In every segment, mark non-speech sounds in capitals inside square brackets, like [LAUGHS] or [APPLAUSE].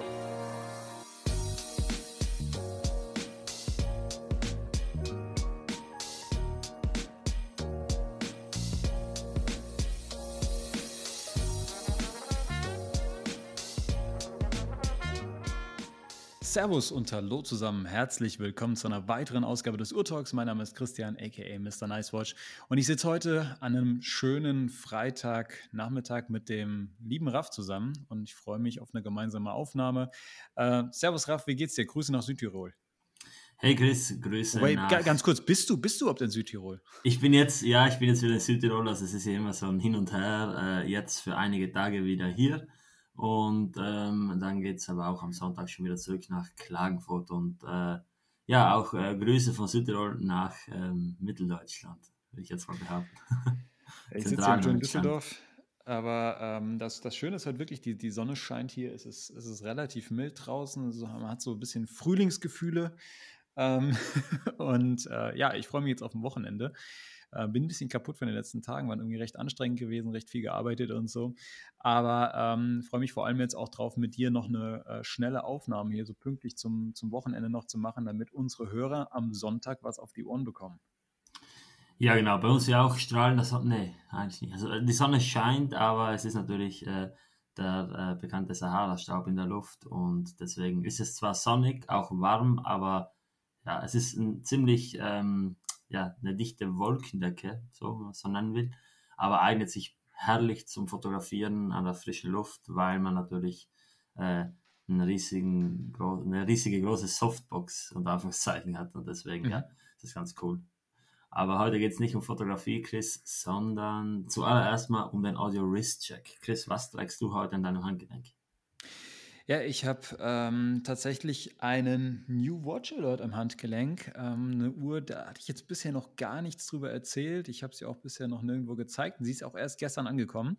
Thank you. Servus und Hallo zusammen. Herzlich willkommen zu einer weiteren Ausgabe des Urtalks. Mein Name ist Christian, aka Mr. Nicewatch. Und ich sitze heute an einem schönen Freitagnachmittag mit dem lieben Raff zusammen. Und ich freue mich auf eine gemeinsame Aufnahme. Äh, Servus Raff, wie geht's dir? Grüße nach Südtirol. Hey Chris, Grüße Wait, nach... Ganz kurz, bist du, bist du überhaupt in Südtirol? Ich bin jetzt, ja, ich bin jetzt wieder in Südtirol. Also es ist ja immer so ein Hin und Her. Äh, jetzt für einige Tage wieder hier. Und ähm, dann geht es aber auch am Sonntag schon wieder zurück nach Klagenfurt und äh, ja, auch äh, Grüße von Südtirol nach ähm, Mitteldeutschland, würde ich jetzt mal behaupten. [LAUGHS] Ich sitze hier in Düsseldorf, aber ähm, das, das Schöne ist halt wirklich, die, die Sonne scheint hier, es ist, es ist relativ mild draußen, also man hat so ein bisschen Frühlingsgefühle. Ähm, [LAUGHS] und äh, ja, ich freue mich jetzt auf ein Wochenende. Äh, bin ein bisschen kaputt von den letzten Tagen, waren irgendwie recht anstrengend gewesen, recht viel gearbeitet und so. Aber ähm, freue mich vor allem jetzt auch drauf, mit dir noch eine äh, schnelle Aufnahme hier so pünktlich zum, zum Wochenende noch zu machen, damit unsere Hörer am Sonntag was auf die Ohren bekommen. Ja, genau. Bei uns ja auch strahlende Sonne. Nee, eigentlich nicht. Also die Sonne scheint, aber es ist natürlich äh, der äh, bekannte Sahara-Staub in der Luft und deswegen ist es zwar sonnig, auch warm, aber ja, es ist ein ziemlich ähm, ja, eine dichte Wolkendecke, so wenn man es so nennen will, aber eignet sich herrlich zum Fotografieren an der frischen Luft, weil man natürlich äh, einen riesigen, eine riesige große Softbox und Anführungszeichen hat und deswegen, mhm. ja, das ist ganz cool. Aber heute geht es nicht um Fotografie, Chris, sondern zuallererst mal um den Audio Wrist Check. Chris, was trägst du heute in deinem Handgelenk? Ja, ich habe ähm, tatsächlich einen New Watch Alert am Handgelenk. Ähm, eine Uhr, da hatte ich jetzt bisher noch gar nichts drüber erzählt. Ich habe sie auch bisher noch nirgendwo gezeigt. sie ist auch erst gestern angekommen.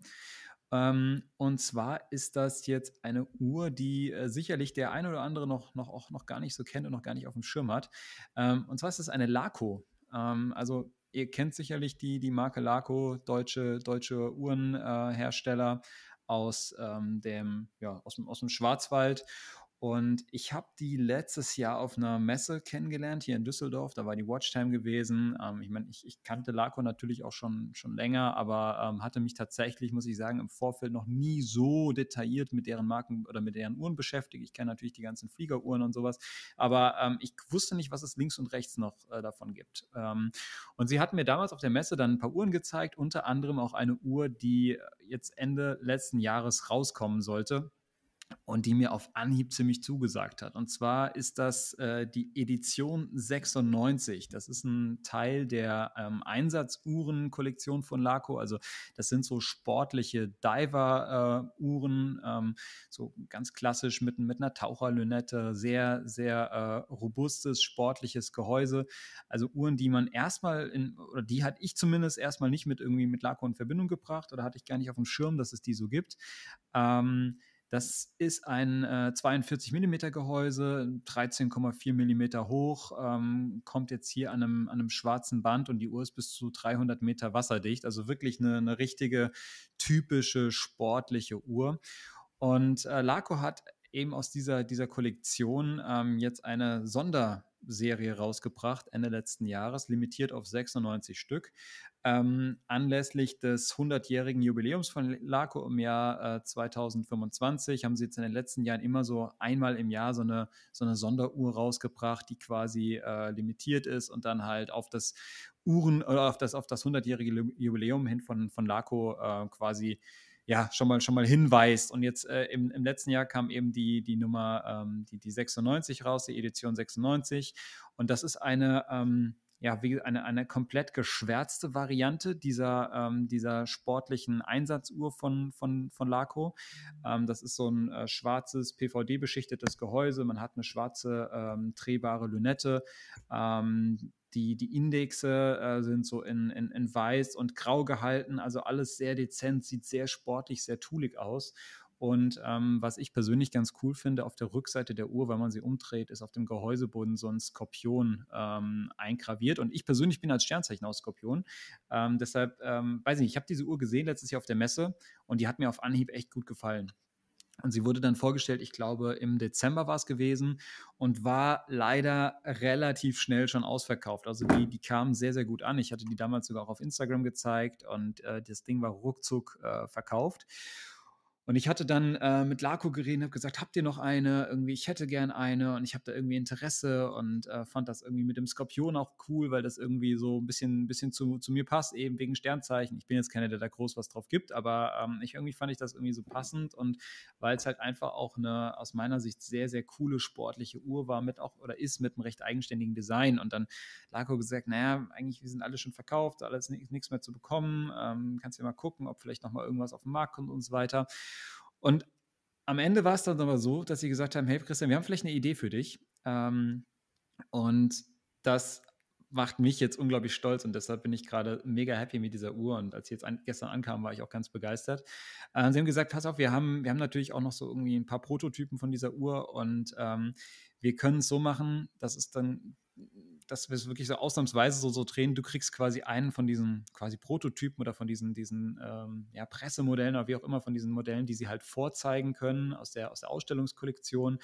Ähm, und zwar ist das jetzt eine Uhr, die äh, sicherlich der ein oder andere noch, noch, auch noch gar nicht so kennt und noch gar nicht auf dem Schirm hat. Ähm, und zwar ist es eine Laco. Ähm, also ihr kennt sicherlich die, die Marke Laco, deutsche, deutsche Uhrenhersteller. Äh, aus, ähm, dem, ja, aus, dem, aus dem Schwarzwald. Und ich habe die letztes Jahr auf einer Messe kennengelernt, hier in Düsseldorf. Da war die Watchtime gewesen. Ähm, ich meine, ich, ich, kannte Laco natürlich auch schon, schon länger, aber ähm, hatte mich tatsächlich, muss ich sagen, im Vorfeld noch nie so detailliert mit deren Marken oder mit deren Uhren beschäftigt. Ich kenne natürlich die ganzen Fliegeruhren und sowas, aber ähm, ich wusste nicht, was es links und rechts noch äh, davon gibt. Ähm, und sie hatten mir damals auf der Messe dann ein paar Uhren gezeigt, unter anderem auch eine Uhr, die jetzt Ende letzten Jahres rauskommen sollte und die mir auf Anhieb ziemlich zugesagt hat. Und zwar ist das äh, die Edition 96. Das ist ein Teil der ähm, Einsatzuhren-Kollektion von Laco. Also das sind so sportliche Diver-Uhren, äh, ähm, so ganz klassisch mit, mit einer Taucherlünette, sehr, sehr äh, robustes, sportliches Gehäuse. Also Uhren, die man erstmal in, oder die hatte ich zumindest erstmal nicht mit irgendwie mit Laco in Verbindung gebracht oder hatte ich gar nicht auf dem Schirm, dass es die so gibt. Ähm, das ist ein äh, 42 mm Gehäuse, 13,4 mm hoch, ähm, kommt jetzt hier an einem, an einem schwarzen Band und die Uhr ist bis zu 300 Meter wasserdicht. Also wirklich eine, eine richtige typische sportliche Uhr. Und äh, Laco hat eben aus dieser, dieser Kollektion ähm, jetzt eine Sonder- Serie rausgebracht, Ende letzten Jahres, limitiert auf 96 Stück. Ähm, anlässlich des 100-jährigen Jubiläums von LACO im Jahr äh, 2025 haben sie jetzt in den letzten Jahren immer so einmal im Jahr so eine, so eine Sonderuhr rausgebracht, die quasi äh, limitiert ist und dann halt auf das Uhren oder auf das, auf das 100-jährige Jubiläum hin von, von LACO äh, quasi ja, schon mal, schon mal hinweist. Und jetzt äh, im, im letzten Jahr kam eben die, die Nummer, ähm, die, die 96 raus, die Edition 96. Und das ist eine, ähm, ja, wie eine, eine komplett geschwärzte Variante dieser, ähm, dieser sportlichen Einsatzuhr von, von, von Laco. Ähm, das ist so ein äh, schwarzes PVD-beschichtetes Gehäuse. Man hat eine schwarze ähm, drehbare Lünette. Ähm, die, die Indexe äh, sind so in, in, in weiß und grau gehalten, also alles sehr dezent, sieht sehr sportlich, sehr toolig aus. Und ähm, was ich persönlich ganz cool finde, auf der Rückseite der Uhr, wenn man sie umdreht, ist auf dem Gehäuseboden so ein Skorpion ähm, eingraviert. Und ich persönlich bin als Sternzeichen aus Skorpion. Ähm, deshalb, ähm, weiß ich nicht, ich habe diese Uhr gesehen letztes Jahr auf der Messe und die hat mir auf Anhieb echt gut gefallen. Und sie wurde dann vorgestellt, ich glaube, im Dezember war es gewesen und war leider relativ schnell schon ausverkauft. Also die, die kamen sehr, sehr gut an. Ich hatte die damals sogar auch auf Instagram gezeigt und äh, das Ding war ruckzuck äh, verkauft. Und ich hatte dann äh, mit Laco geredet, habe gesagt, habt ihr noch eine? Irgendwie, ich hätte gern eine und ich habe da irgendwie Interesse und äh, fand das irgendwie mit dem Skorpion auch cool, weil das irgendwie so ein bisschen, bisschen zu, zu mir passt, eben wegen Sternzeichen. Ich bin jetzt keiner, der da groß was drauf gibt, aber ähm, ich irgendwie fand ich das irgendwie so passend und weil es halt einfach auch eine aus meiner Sicht sehr, sehr coole sportliche Uhr war mit auch oder ist mit einem recht eigenständigen Design. Und dann Laco gesagt, naja, eigentlich, wir sind alle schon verkauft, alles nichts mehr zu bekommen. Ähm, kannst ja mal gucken, ob vielleicht noch mal irgendwas auf den Markt kommt und so weiter. Und am Ende war es dann aber so, dass sie gesagt haben: Hey Christian, wir haben vielleicht eine Idee für dich. Ähm, und das macht mich jetzt unglaublich stolz und deshalb bin ich gerade mega happy mit dieser Uhr. Und als sie jetzt an, gestern ankam, war ich auch ganz begeistert. Äh, sie haben gesagt: Pass auf, wir haben, wir haben natürlich auch noch so irgendwie ein paar Prototypen von dieser Uhr und ähm, wir können es so machen, dass es dann dass wir es wirklich so ausnahmsweise so, so drehen, du kriegst quasi einen von diesen quasi Prototypen oder von diesen, diesen ähm, ja, Pressemodellen oder wie auch immer von diesen Modellen, die sie halt vorzeigen können aus der, aus der Ausstellungskollektion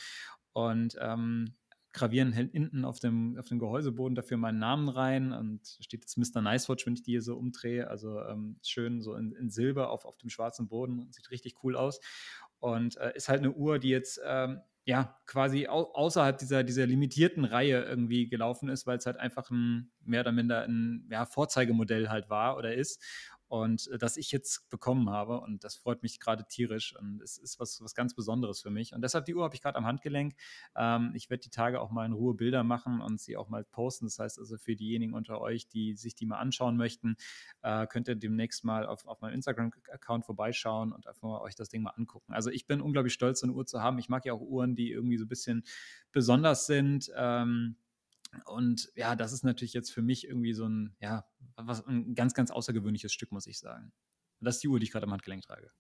und ähm, gravieren hinten auf dem, auf dem Gehäuseboden dafür meinen Namen rein und steht jetzt Mr. Nicewatch, wenn ich die hier so umdrehe. Also ähm, schön so in, in, Silber auf, auf dem schwarzen Boden. Sieht richtig cool aus. Und äh, ist halt eine Uhr, die jetzt ähm, ja, quasi au außerhalb dieser, dieser limitierten Reihe irgendwie gelaufen ist, weil es halt einfach ein mehr oder minder ein ja, Vorzeigemodell halt war oder ist und äh, das ich jetzt bekommen habe. Und das freut mich gerade tierisch. Und es ist was, was ganz Besonderes für mich. Und deshalb die Uhr habe ich gerade am Handgelenk. Ähm, ich werde die Tage auch mal in Ruhe Bilder machen und sie auch mal posten. Das heißt also für diejenigen unter euch, die sich die mal anschauen möchten, äh, könnt ihr demnächst mal auf, auf meinem Instagram-Account vorbeischauen und einfach mal euch das Ding mal angucken. Also ich bin unglaublich stolz, so eine Uhr zu haben. Ich mag ja auch Uhren, die irgendwie so ein bisschen besonders sind. Ähm, und ja, das ist natürlich jetzt für mich irgendwie so ein, ja, was, ein ganz, ganz außergewöhnliches Stück, muss ich sagen. Das ist die Uhr, die ich gerade am Handgelenk trage.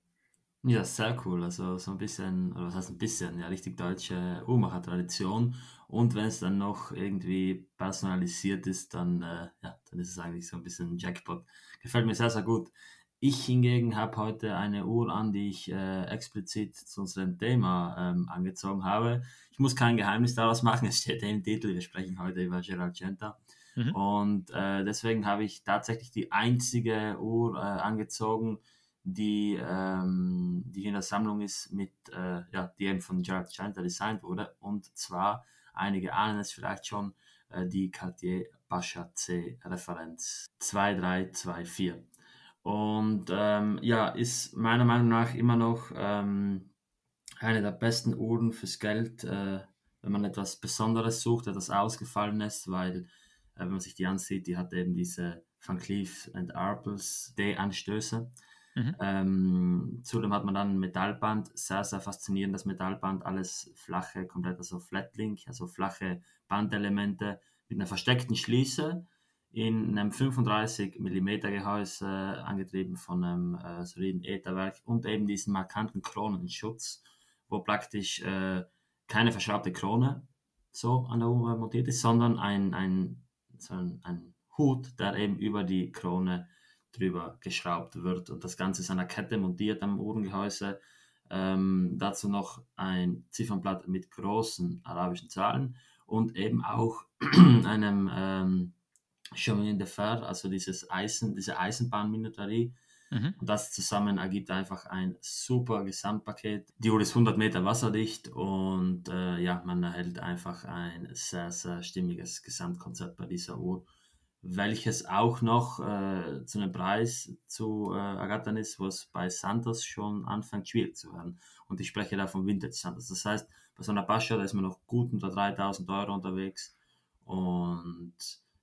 Ja, sehr cool. Also so ein bisschen, oder was heißt ein bisschen, ja, richtig deutsche Uhrmacher-Tradition. Und wenn es dann noch irgendwie personalisiert ist, dann, äh, ja, dann ist es eigentlich so ein bisschen ein Jackpot. Gefällt mir sehr, sehr gut. Ich hingegen habe heute eine Uhr an, die ich äh, explizit zu unserem Thema ähm, angezogen habe. Ich muss kein Geheimnis daraus machen, es steht im Titel, wir sprechen heute über Geralcenta. Mhm. Und äh, deswegen habe ich tatsächlich die einzige Uhr äh, angezogen, die, ähm, die in der Sammlung ist, mit, äh, ja, die eben von Gerald Centa designt wurde. Und zwar, einige ahnen es vielleicht schon, äh, die Cartier Pascha C Referenz 2324. Und ähm, ja, ist meiner Meinung nach immer noch ähm, eine der besten Uhren fürs Geld, äh, wenn man etwas Besonderes sucht, etwas Ausgefallenes, weil, äh, wenn man sich die ansieht, die hat eben diese Van Cleef and Arpels D-Anstöße. Mhm. Ähm, zudem hat man dann ein Metallband, sehr, sehr faszinierendes Metallband, alles flache, komplett, also Flatlink, also flache Bandelemente mit einer versteckten Schließe in einem 35 mm Gehäuse, angetrieben von einem äh, soliden Ätherwerk und eben diesen markanten Kronenschutz, wo praktisch äh, keine verschraubte Krone so an der Uhr montiert ist, sondern ein, ein, so ein, ein Hut, der eben über die Krone drüber geschraubt wird. Und das Ganze ist an der Kette montiert am Uhrengehäuse. Ähm, dazu noch ein Ziffernblatt mit großen arabischen Zahlen und eben auch [CLEARS THROAT] einem ähm, Chemin de Fer, also dieses Eisen, diese Eisenbahnminiaturie. Mhm. Und das zusammen ergibt einfach ein super Gesamtpaket. Die Uhr ist 100 Meter wasserdicht und äh, ja, man erhält einfach ein sehr, sehr stimmiges Gesamtkonzept bei dieser Uhr, welches auch noch äh, zu einem Preis zu äh, ergattern ist, was bei Santos schon anfängt schwierig zu werden. Und ich spreche da von Vintage Santos. Das heißt, bei so einer Pascha, da ist man noch gut unter 3000 Euro unterwegs und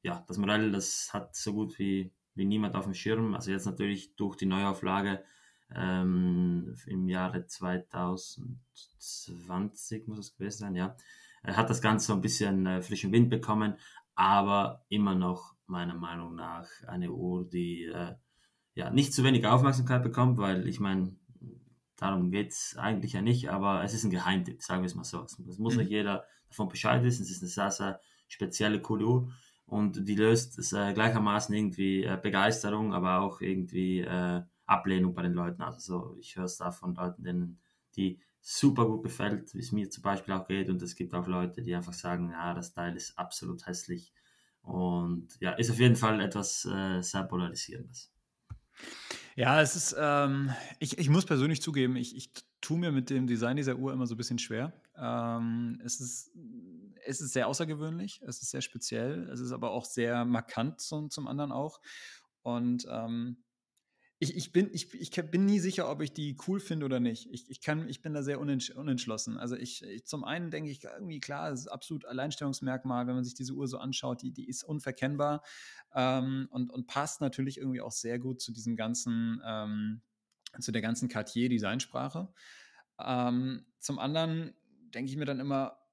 ja, das Modell, das hat so gut wie, wie niemand auf dem Schirm. Also jetzt natürlich durch die Neuauflage ähm, im Jahre 2020 muss es gewesen sein, ja, hat das Ganze so ein bisschen äh, frischen Wind bekommen, aber immer noch meiner Meinung nach eine Uhr, die äh, ja nicht zu wenig Aufmerksamkeit bekommt, weil ich meine, darum geht es eigentlich ja nicht, aber es ist ein Geheimtipp, sagen wir es mal so. Es muss mhm. nicht jeder davon Bescheid wissen, es ist eine sehr, sehr spezielle coole Uhr und die löst äh, gleichermaßen irgendwie äh, Begeisterung, aber auch irgendwie äh, Ablehnung bei den Leuten. Also so, ich höre es da von Leuten, denen die super gut gefällt, wie es mir zum Beispiel auch geht. Und es gibt auch Leute, die einfach sagen, ja, das Teil ist absolut hässlich. Und ja, ist auf jeden Fall etwas äh, sehr polarisierendes. Ja, es ist, ähm, ich, ich muss persönlich zugeben, ich, ich tue mir mit dem Design dieser Uhr immer so ein bisschen schwer. Ähm, es, ist, es ist sehr außergewöhnlich, es ist sehr speziell, es ist aber auch sehr markant zum, zum anderen auch. Und ähm, ich, ich, bin, ich, ich bin nie sicher, ob ich die cool finde oder nicht. Ich, ich, kann, ich bin da sehr unentsch unentschlossen. Also ich, ich, zum einen denke ich irgendwie, klar, es ist absolut Alleinstellungsmerkmal, wenn man sich diese Uhr so anschaut, die, die ist unverkennbar ähm, und, und passt natürlich irgendwie auch sehr gut zu diesem ganzen, ähm, zu der ganzen Cartier-Designsprache. Ähm, zum anderen denke ich mir dann immer,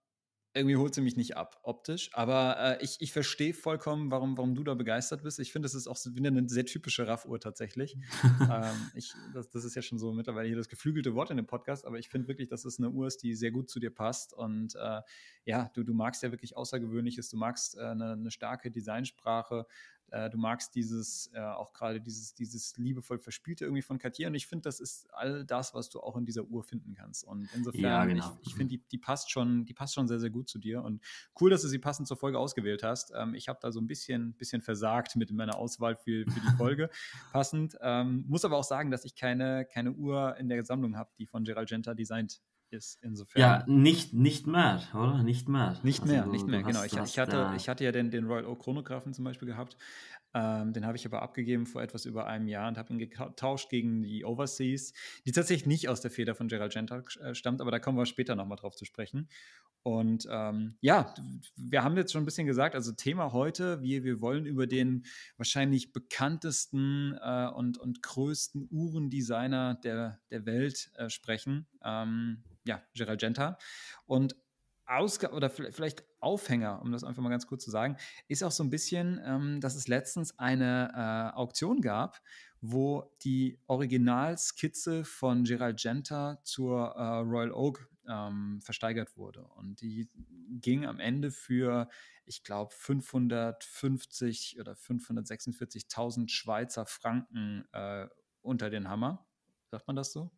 irgendwie holt sie mich nicht ab, optisch. Aber äh, ich, ich verstehe vollkommen, warum, warum du da begeistert bist. Ich finde, das ist auch wieder eine sehr typische Raffuhr tatsächlich. [LAUGHS] ähm, ich, das, das, ist ja schon so mittlerweile hier das geflügelte Wort in dem Podcast, aber ich finde wirklich, dass es eine Uhr ist, die sehr gut zu dir passt. Und äh, ja, du, du magst ja wirklich Außergewöhnliches, du magst äh, eine, eine starke Designsprache, äh, du magst dieses, äh, auch gerade dieses, dieses liebevoll Verspielte irgendwie von Cartier. Und ich finde, das ist all das, was du auch in dieser Uhr finden kannst. Und insofern, ja, genau. ich, ich finde, die, die passt schon, die passt schon sehr, sehr gut zu dir. Und cool, dass du sie passend zur Folge ausgewählt hast. Ähm, ich habe da so ein bisschen, bisschen versagt mit meiner Auswahl für, für die Folge [LAUGHS] passend. Ähm, muss aber auch sagen, dass ich keine, keine Uhr in der Sammlung habe, die von Gerald Genta designt ist. Insofern. Ja, nicht, nicht mehr, oder? Nicht mehr. Nicht also mehr, du, nicht mehr, genau. Hast, ich, ich, hatte, ich hatte ja den, den Royal Oak Chronographen zum Beispiel gehabt. Ähm, den habe ich aber abgegeben vor etwas über einem Jahr und habe ihn getauscht gegen die Overseas, die tatsächlich nicht aus der Feder von Gerald Genta äh, stammt, aber da kommen wir später nochmal drauf zu sprechen. Und ähm, ja, wir haben jetzt schon ein bisschen gesagt, also Thema heute, wir, wir wollen über den wahrscheinlich bekanntesten äh, und, und größten Uhrendesigner der, der Welt äh, sprechen. Ähm, ja, Gerald Genta. Und Ausgabe oder vielleicht Aufhänger, um das einfach mal ganz kurz zu sagen, ist auch so ein bisschen, ähm, dass es letztens eine äh, Auktion gab, wo die Originalskizze von Gerald Genta zur äh, Royal Oak ähm, versteigert wurde. Und die ging am Ende für, ich glaube, 550 oder 546.000 Schweizer Franken äh, unter den Hammer. Sagt man das so?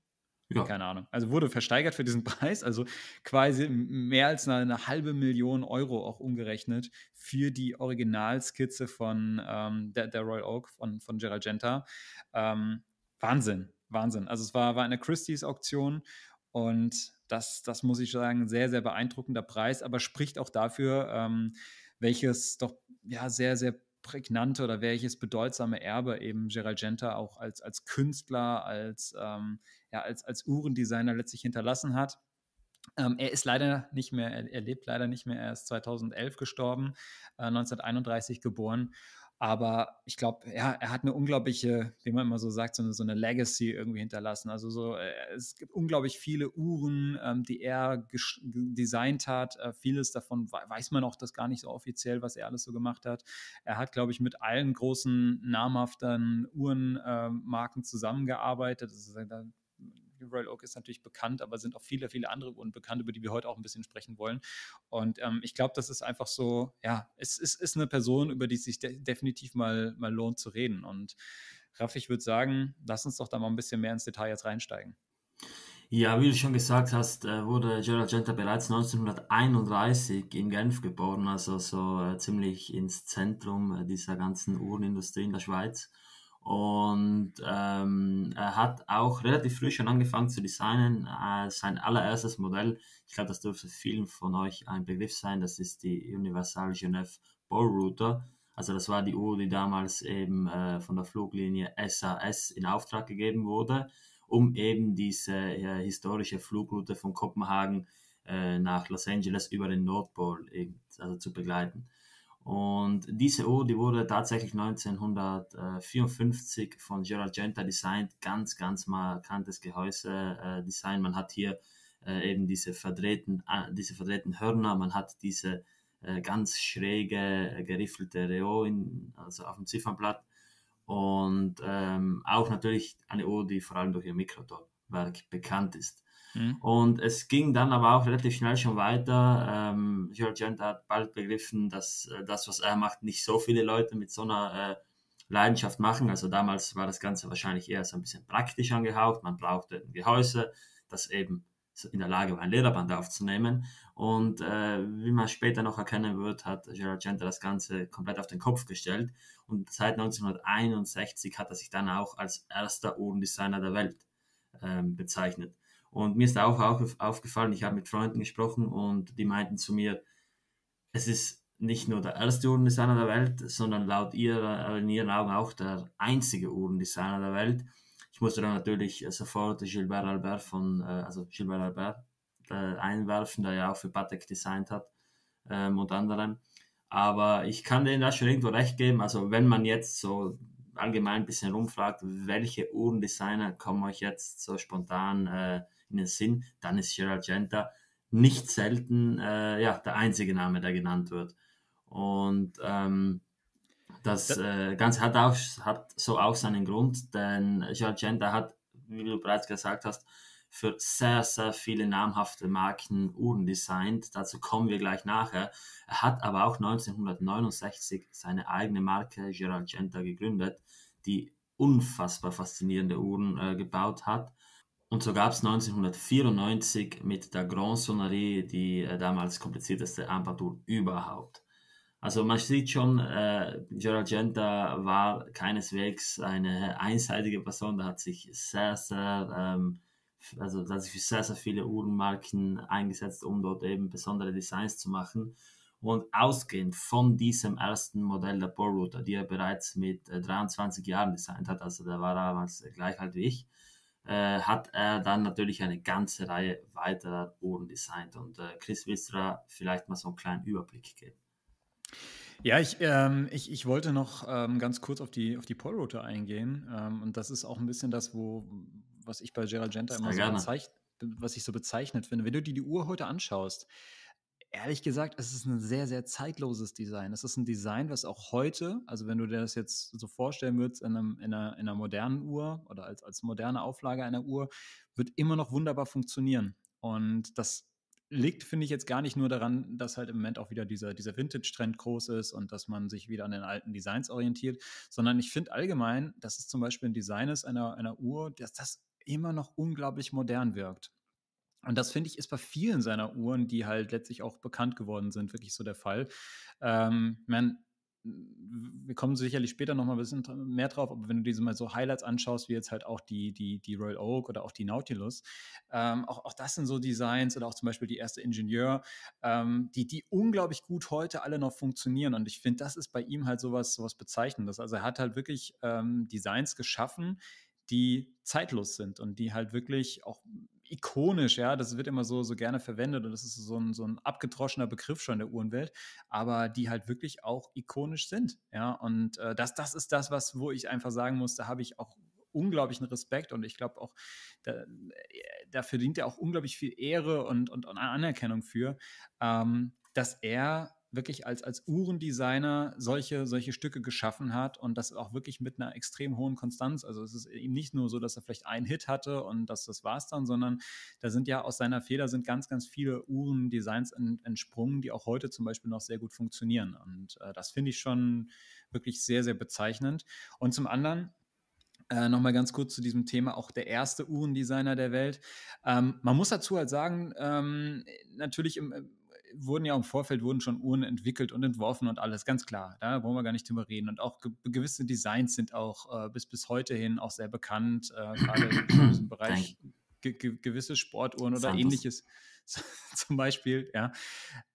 Ja. Keine Ahnung. Also wurde versteigert für diesen [LAUGHS] Preis, also quasi mehr als eine, eine halbe Million Euro auch umgerechnet für die Originalskizze von ähm, der, der, Royal Oak von, von Gerald Genta. Ähm, Wahnsinn, Wahnsinn. Also es war, war eine Christie's Auktion und das, das muss ich sagen, sehr, sehr beeindruckender Preis, aber spricht auch dafür, ähm, welches doch ja sehr, sehr prägnante oder welches bedeutsame Erbe eben Gerald Genta auch als, als Künstler, als, ähm, ja, als, als Uhrendesigner letztlich hinterlassen hat. Ähm, er ist leider nicht mehr, er, er, lebt leider nicht mehr, er ist 2011 gestorben, äh, 1931 geboren. Aber ich glaube, ja, er hat eine unglaubliche, wie man immer so sagt, so eine, so eine Legacy irgendwie hinterlassen. Also so, äh, es gibt unglaublich viele Uhren, ähm, die er designt hat. Äh, vieles davon weiß man auch das gar nicht so offiziell, was er alles so gemacht hat. Er hat, glaube ich, mit allen großen namhaften Uhrenmarken äh, zusammengearbeitet. Also, da Royal Oak ist natürlich bekannt, aber sind auch viele, viele andere Uhren bekannt, über die wir heute auch ein bisschen sprechen wollen. Und ähm, ich glaube, das ist einfach so, ja, es, es ist eine Person, über die es sich de definitiv mal, mal lohnt zu reden. Und Raff, ich würde sagen, lass uns doch da mal ein bisschen mehr ins Detail jetzt reinsteigen. Ja, wie du schon gesagt hast, äh, wurde Gerald Genta bereits 1931 in Genf geboren, also so äh, ziemlich ins Zentrum äh, dieser ganzen Uhrenindustrie in der Schweiz. Und ähm, er hat auch relativ früh schon angefangen zu designen. Äh, sein allererstes Modell, ich glaube, das dürfte vielen von euch ein Begriff sein, das ist die Universal Genève Ball Router. Also das war die Uhr, die damals eben äh, von der Fluglinie SAS in Auftrag gegeben wurde, um eben diese äh, historische Flugroute von Kopenhagen äh, nach Los Angeles über den Nordpol eben, also zu begleiten. Und diese Uhr, die wurde tatsächlich 1954 von Gerald Genta designt. Ganz, ganz markantes Gehäuse-Design. Äh, man hat hier äh, eben diese verdrehten, äh, diese verdrehten Hörner, man hat diese ganz schräge, geriffelte Reo in, also auf dem Ziffernblatt. Und ähm, auch natürlich eine Uhr, die vor allem durch ihr Mikrotonwerk bekannt ist. Mhm. Und es ging dann aber auch relativ schnell schon weiter. Ähm, Georgent hat bald begriffen, dass äh, das, was er macht, nicht so viele Leute mit so einer äh, Leidenschaft machen. Also damals war das Ganze wahrscheinlich eher so ein bisschen praktisch angehaucht. Man brauchte ein Gehäuse, das eben in der Lage war, ein Lederband aufzunehmen. Und äh, wie man später noch erkennen wird, hat Gerald Genta das Ganze komplett auf den Kopf gestellt. Und seit 1961 hat er sich dann auch als erster Uhrendesigner der Welt ähm, bezeichnet. Und mir ist auch, aufgefallen, ich habe mit Freunden gesprochen und die meinten zu mir, es ist nicht nur der erste Uhrendesigner der Welt, sondern laut ihrer, in ihren Augen auch der einzige Uhrendesigner der Welt. Ich musste dann natürlich sofort Gilbert Albert von, äh, also Gilbert Albert äh, einwerfen, der ja auch für Patek designt hat, ähm, unter anderem. Aber ich kann denen da schon irgendwo recht geben. Also wenn man jetzt so allgemein ein bisschen rumfragt, welche Uhrendesigner kommen euch jetzt so spontan äh, in den Sinn, dann ist Gerald Genta nicht selten äh, ja, der einzige Name, der genannt wird. Und ähm, das äh, Ganze hat, auch, hat so auch seinen Grund, denn Gerald Genta hat, wie du bereits gesagt hast, für sehr, sehr viele namhafte Marken Uhren designt. Dazu kommen wir gleich nachher. Er hat aber auch 1969 seine eigene Marke Gerald Genta gegründet, die unfassbar faszinierende Uhren äh, gebaut hat. Und so gab es 1994 mit der Grand Sonnerie die äh, damals komplizierteste Armbanduhr überhaupt. Also man sieht schon, äh, Gerald Genta war keineswegs eine einseitige Person, da hat sich sehr, sehr, ähm, also da sich sehr, sehr viele Uhrenmarken eingesetzt, um dort eben besondere Designs zu machen. Und ausgehend von diesem ersten Modell der Router, die er bereits mit äh, 23 Jahren designt hat, also der war damals gleich alt wie ich, äh, hat er dann natürlich eine ganze Reihe weiterer Uhren designt. Und äh, Chris Wistra vielleicht mal so einen kleinen Überblick geben. Ja, ich, ähm, ich, ich wollte noch ähm, ganz kurz auf die, auf die Polroute eingehen. Ähm, und das ist auch ein bisschen das, wo, was ich bei Gerald Genta immer so bezeichnet, was ich so bezeichnet finde. Wenn du dir die Uhr heute anschaust, ehrlich gesagt, es ist ein sehr, sehr zeitloses Design. Es ist ein Design, was auch heute, also wenn du dir das jetzt so vorstellen würdest in, einem, in, einer, in einer modernen Uhr oder als, als moderne Auflage einer Uhr, wird immer noch wunderbar funktionieren. Und das liegt, finde ich, jetzt gar nicht nur daran, dass halt im Moment auch wieder dieser, dieser Vintage-Trend groß ist und dass man sich wieder an den alten Designs orientiert, sondern ich finde allgemein, dass es zum Beispiel ein Design ist einer, einer Uhr, dass das immer noch unglaublich modern wirkt. Und das finde ich ist bei vielen seiner Uhren, die halt letztlich auch bekannt geworden sind, wirklich so der Fall. Ähm, man, wir kommen sicherlich später noch mal ein bisschen mehr drauf, aber wenn du diese mal so Highlights anschaust, wie jetzt halt auch die, die, die Royal Oak oder auch die Nautilus, ähm, auch, auch das sind so Designs oder auch zum Beispiel die erste Ingenieur, ähm, die, die unglaublich gut heute alle noch funktionieren. Und ich finde, das ist bei ihm halt sowas, sowas Bezeichnendes. Also er hat halt wirklich ähm, Designs geschaffen, die zeitlos sind und die halt wirklich auch ikonisch, ja, das wird immer so, so gerne verwendet und das ist so ein, so ein abgedroschener Begriff schon der Uhrenwelt, aber die halt wirklich auch ikonisch sind, ja, und äh, das, das ist das, was, wo ich einfach sagen muss, da habe ich auch unglaublichen Respekt und ich glaube auch, da, da, verdient er auch unglaublich viel Ehre und, und, und Anerkennung für, ähm, dass er wirklich als, als Uhrendesigner solche, solche Stücke geschaffen hat und das auch wirklich mit einer extrem hohen Konstanz. Also es ist eben nicht nur so, dass er vielleicht einen Hit hatte und das, das war es dann, sondern da sind ja aus seiner Feder sind ganz, ganz viele Uhrendesigns entsprungen, die auch heute zum Beispiel noch sehr gut funktionieren. Und äh, das finde ich schon wirklich sehr, sehr bezeichnend. Und zum anderen, äh, Nochmal ganz kurz zu diesem Thema, auch der erste Uhrendesigner der Welt. Ähm, man muss dazu halt sagen, ähm, natürlich im, wurden ja im Vorfeld wurden schon Uhren entwickelt und entworfen und alles, ganz klar. Da wollen wir gar nicht drüber reden. Und auch ge gewisse Designs sind auch äh, bis, bis heute hin auch sehr bekannt, äh, gerade in diesem [CLEARS THROAT] Bereich ge gewisse Sportuhren oder Santos. ähnliches [LAUGHS] zum Beispiel, ja.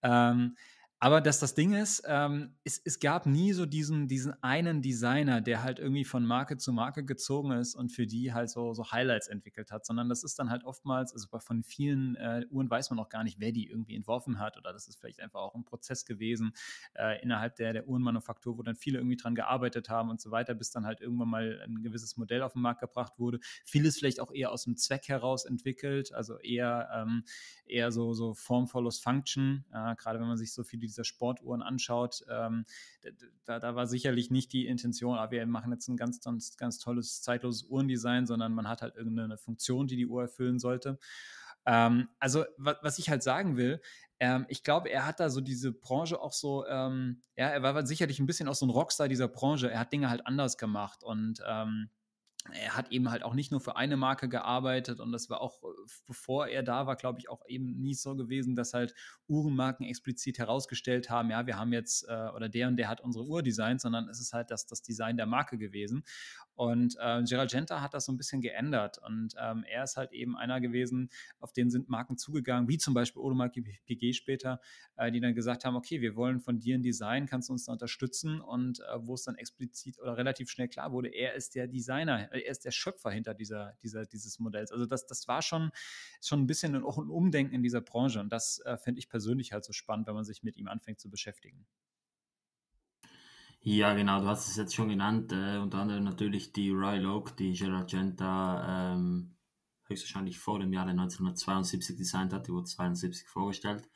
Ähm, aber dass das Ding ist, ähm, es, es gab nie so diesen, diesen einen Designer, der halt irgendwie von Marke zu Marke gezogen ist und für die halt so, so Highlights entwickelt hat, sondern das ist dann halt oftmals, also von vielen äh, Uhren weiß man auch gar nicht, wer die irgendwie entworfen hat oder das ist vielleicht einfach auch ein Prozess gewesen äh, innerhalb der, der Uhrenmanufaktur, wo dann viele irgendwie dran gearbeitet haben und so weiter, bis dann halt irgendwann mal ein gewisses Modell auf den Markt gebracht wurde. Vieles vielleicht auch eher aus dem Zweck heraus entwickelt, also eher, ähm, eher so, so Form follows Function, äh, gerade wenn man sich so viele dieser Sportuhren anschaut, ähm, da, da, war sicherlich nicht die Intention, ah, wir machen jetzt ein ganz, ganz, ganz tolles, zeitloses Uhrendesign, sondern man hat halt irgendeine Funktion, die die Uhr erfüllen sollte. Ähm, also, was, was, ich halt sagen will, ähm, ich glaube, er hat da so diese Branche auch so, ähm, ja, er war sicherlich ein bisschen auch so ein Rockstar dieser Branche. Er hat Dinge halt anders gemacht und ähm, er hat eben halt auch nicht nur für eine Marke gearbeitet und das war auch, äh, bevor er da war, glaube ich, auch eben nie so gewesen, dass halt Uhrenmarken explizit herausgestellt haben, ja, wir haben jetzt, äh, oder der und der hat unsere Uhr designt, sondern es ist halt das, das Design der Marke gewesen. Und äh, Gerald Genta hat das so ein bisschen geändert und ähm, er ist halt eben einer gewesen, auf den sind Marken zugegangen, wie zum Beispiel Audemars Piguet später, äh, die dann gesagt haben, okay, wir wollen von dir ein Design, kannst du uns da unterstützen und äh, wo es dann explizit oder relativ schnell klar wurde, er ist der Designer, er ist der Schöpfer hinter dieser, dieser, dieses Modells. Also das, das war schon, schon ein bisschen auch ein Umdenken in dieser Branche und das äh, finde ich persönlich halt so spannend, wenn man sich mit ihm anfängt zu beschäftigen. Ja, genau, du hast es jetzt schon genannt, äh, unter anderem natürlich die Royal Oak, die Gerard Genta ähm, höchstwahrscheinlich vor dem Jahre 1972 designt hat, die wurde 72 vorgestellt,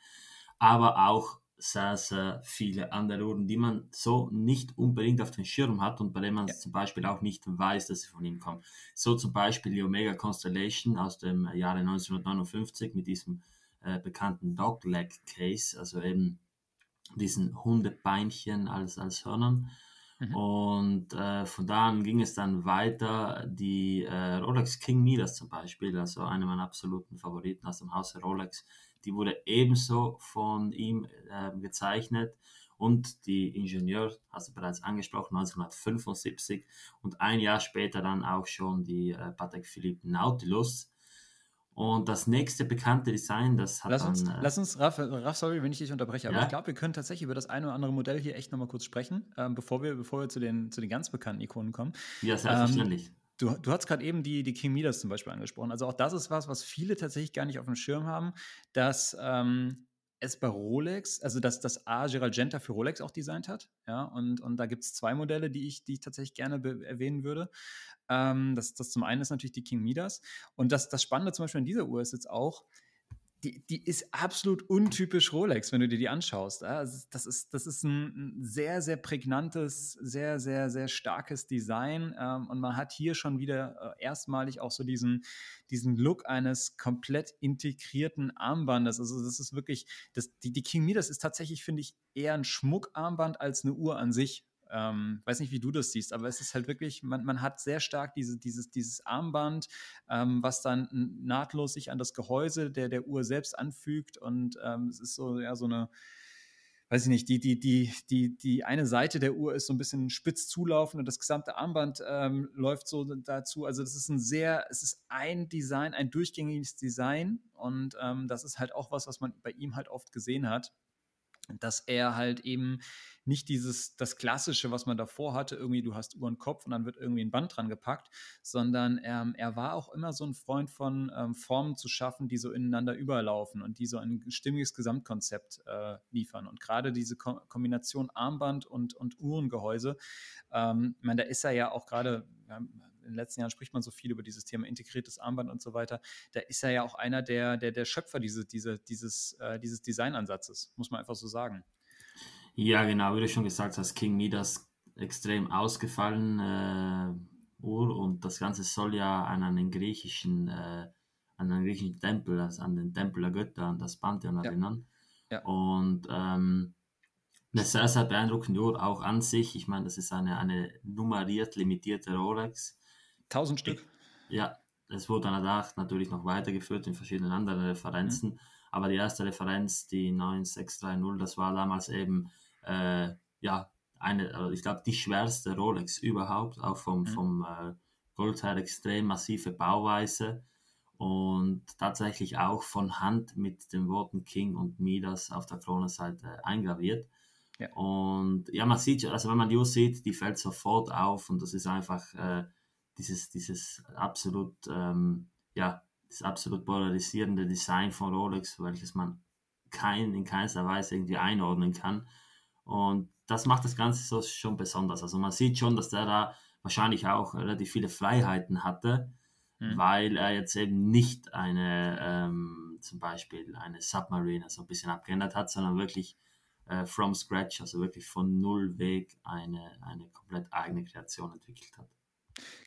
aber auch sehr, sehr viele andere Uhren, die man so nicht unbedingt auf den Schirm hat und bei denen man ja. zum Beispiel auch nicht weiß, dass sie von ihm kommen. So zum Beispiel die Omega Constellation aus dem Jahre 1959 mit diesem äh, bekannten Dogleg Case, also eben diesen Hundebeinchen als, als Hörnern. Mhm. Und äh, von da an ging es dann weiter. Die äh, Rolex King Midas zum Beispiel, also eine meiner absoluten Favoriten aus dem Hause Rolex, die wurde ebenso von ihm äh, gezeichnet und die Ingenieur, hast du bereits angesprochen, 1975 und ein Jahr später dann auch schon die äh, Patek Philippe Nautilus. Und das nächste bekannte Design, das hat lass dann, uns, äh, lass uns, Raff, Raff, sorry, wenn ich dich unterbreche, aber ja? ich glaube, wir können tatsächlich über das eine oder andere Modell hier echt nochmal kurz sprechen, ähm, bevor wir, bevor wir zu den, zu den ganz bekannten Ikonen kommen. Ja, selbstverständlich. Ähm, Du, du hast gerade eben die, die King Midas zum Beispiel angesprochen. Also auch das ist was, was viele tatsächlich gar nicht auf dem Schirm haben, dass ähm, es bei Rolex, also dass das A Gerald Genta für Rolex auch designt hat. Ja, und, und da gibt es zwei Modelle, die ich, die ich tatsächlich gerne erwähnen würde. Ähm, das, das zum einen ist natürlich die King Midas. Und das, das Spannende zum Beispiel an dieser Uhr ist jetzt auch, die, die ist absolut untypisch Rolex, wenn du dir die anschaust. Das, ist, das ist ein sehr, sehr prägnantes, sehr, sehr, sehr starkes Design. Ähm, und man hat hier schon wieder äh, erstmalig auch so diesen, diesen Look eines komplett integrierten Armbandes. Also das ist wirklich, das, die, die King Midas ist tatsächlich, finde ich, eher ein Schmuckarmband als eine Uhr an sich. Ähm, weiß nicht, wie du das siehst, aber es ist halt wirklich, man, man hat sehr stark diese, dieses, dieses Armband, ähm, was dann nahtlos sich an das Gehäuse der, der Uhr selbst anfügt und ähm, es ist so, ja, so eine, weiß ich nicht, die, die, die, die, die eine Seite der Uhr ist so ein bisschen spitz zulaufend und das gesamte Armband ähm, läuft so dazu. Also das ist ein sehr, es ist ein Design, ein durchgängiges Design und ähm, das ist halt auch was, was man bei ihm halt oft gesehen hat dass er halt eben nicht dieses, das Klassische, was man davor hatte, irgendwie du hast Uhr und Kopf und dann wird irgendwie ein Band dran gepackt, sondern ähm, er war auch immer so ein Freund von ähm, Formen zu schaffen, die so ineinander überlaufen und die so ein stimmiges Gesamtkonzept äh, liefern. Und gerade diese Ko Kombination Armband und, und Uhrengehäuse, ähm, ich meine, da ist er ja auch gerade, in den letzten Jahren spricht man so viel über dieses Thema integriertes Armband und so weiter. Da ist er ja auch einer der, der, der Schöpfer diese, diese, dieses, äh, dieses Designansatzes, muss man einfach so sagen. Ja, genau, wie du schon gesagt hast, King Midas extrem ausgefallen äh, Uhr und das Ganze soll ja an einen griechischen, äh, an einen griechischen Tempel, also an den Tempel der Götter, an das Pantheon ja. erinnern. Ja. Und ähm, eine sehr, sehr beeindruckende Uhr auch an sich. Ich meine, das ist eine, eine nummeriert limitierte Rolex. 1000 Stück. Ja, es wurde danach natürlich noch weitergeführt in verschiedenen anderen Referenzen. Mhm. Aber die erste Referenz, die 9630, das war damals eben, äh, ja, eine, also ich glaube, die schwerste Rolex überhaupt, auch vom, mhm. vom äh, Gold her extrem massive Bauweise und tatsächlich auch von Hand mit den Worten King und Midas auf der Kronenseite eingraviert. Ja. Und ja, man sieht, also wenn man die Uhr sieht, die fällt sofort auf und das ist einfach äh, dieses, dieses absolut, ähm, ja, das absolut polarisierende Design von Rolex, welches man kein, in keinster Weise irgendwie einordnen kann. Und das macht das Ganze so schon besonders. Also man sieht schon, dass der da wahrscheinlich auch relativ viele Freiheiten hatte, mhm. weil er jetzt eben nicht eine, ähm, zum Beispiel eine Submarine so ein bisschen abgeändert hat, sondern wirklich äh, from scratch, also wirklich von null Weg eine, eine komplett eigene Kreation entwickelt hat.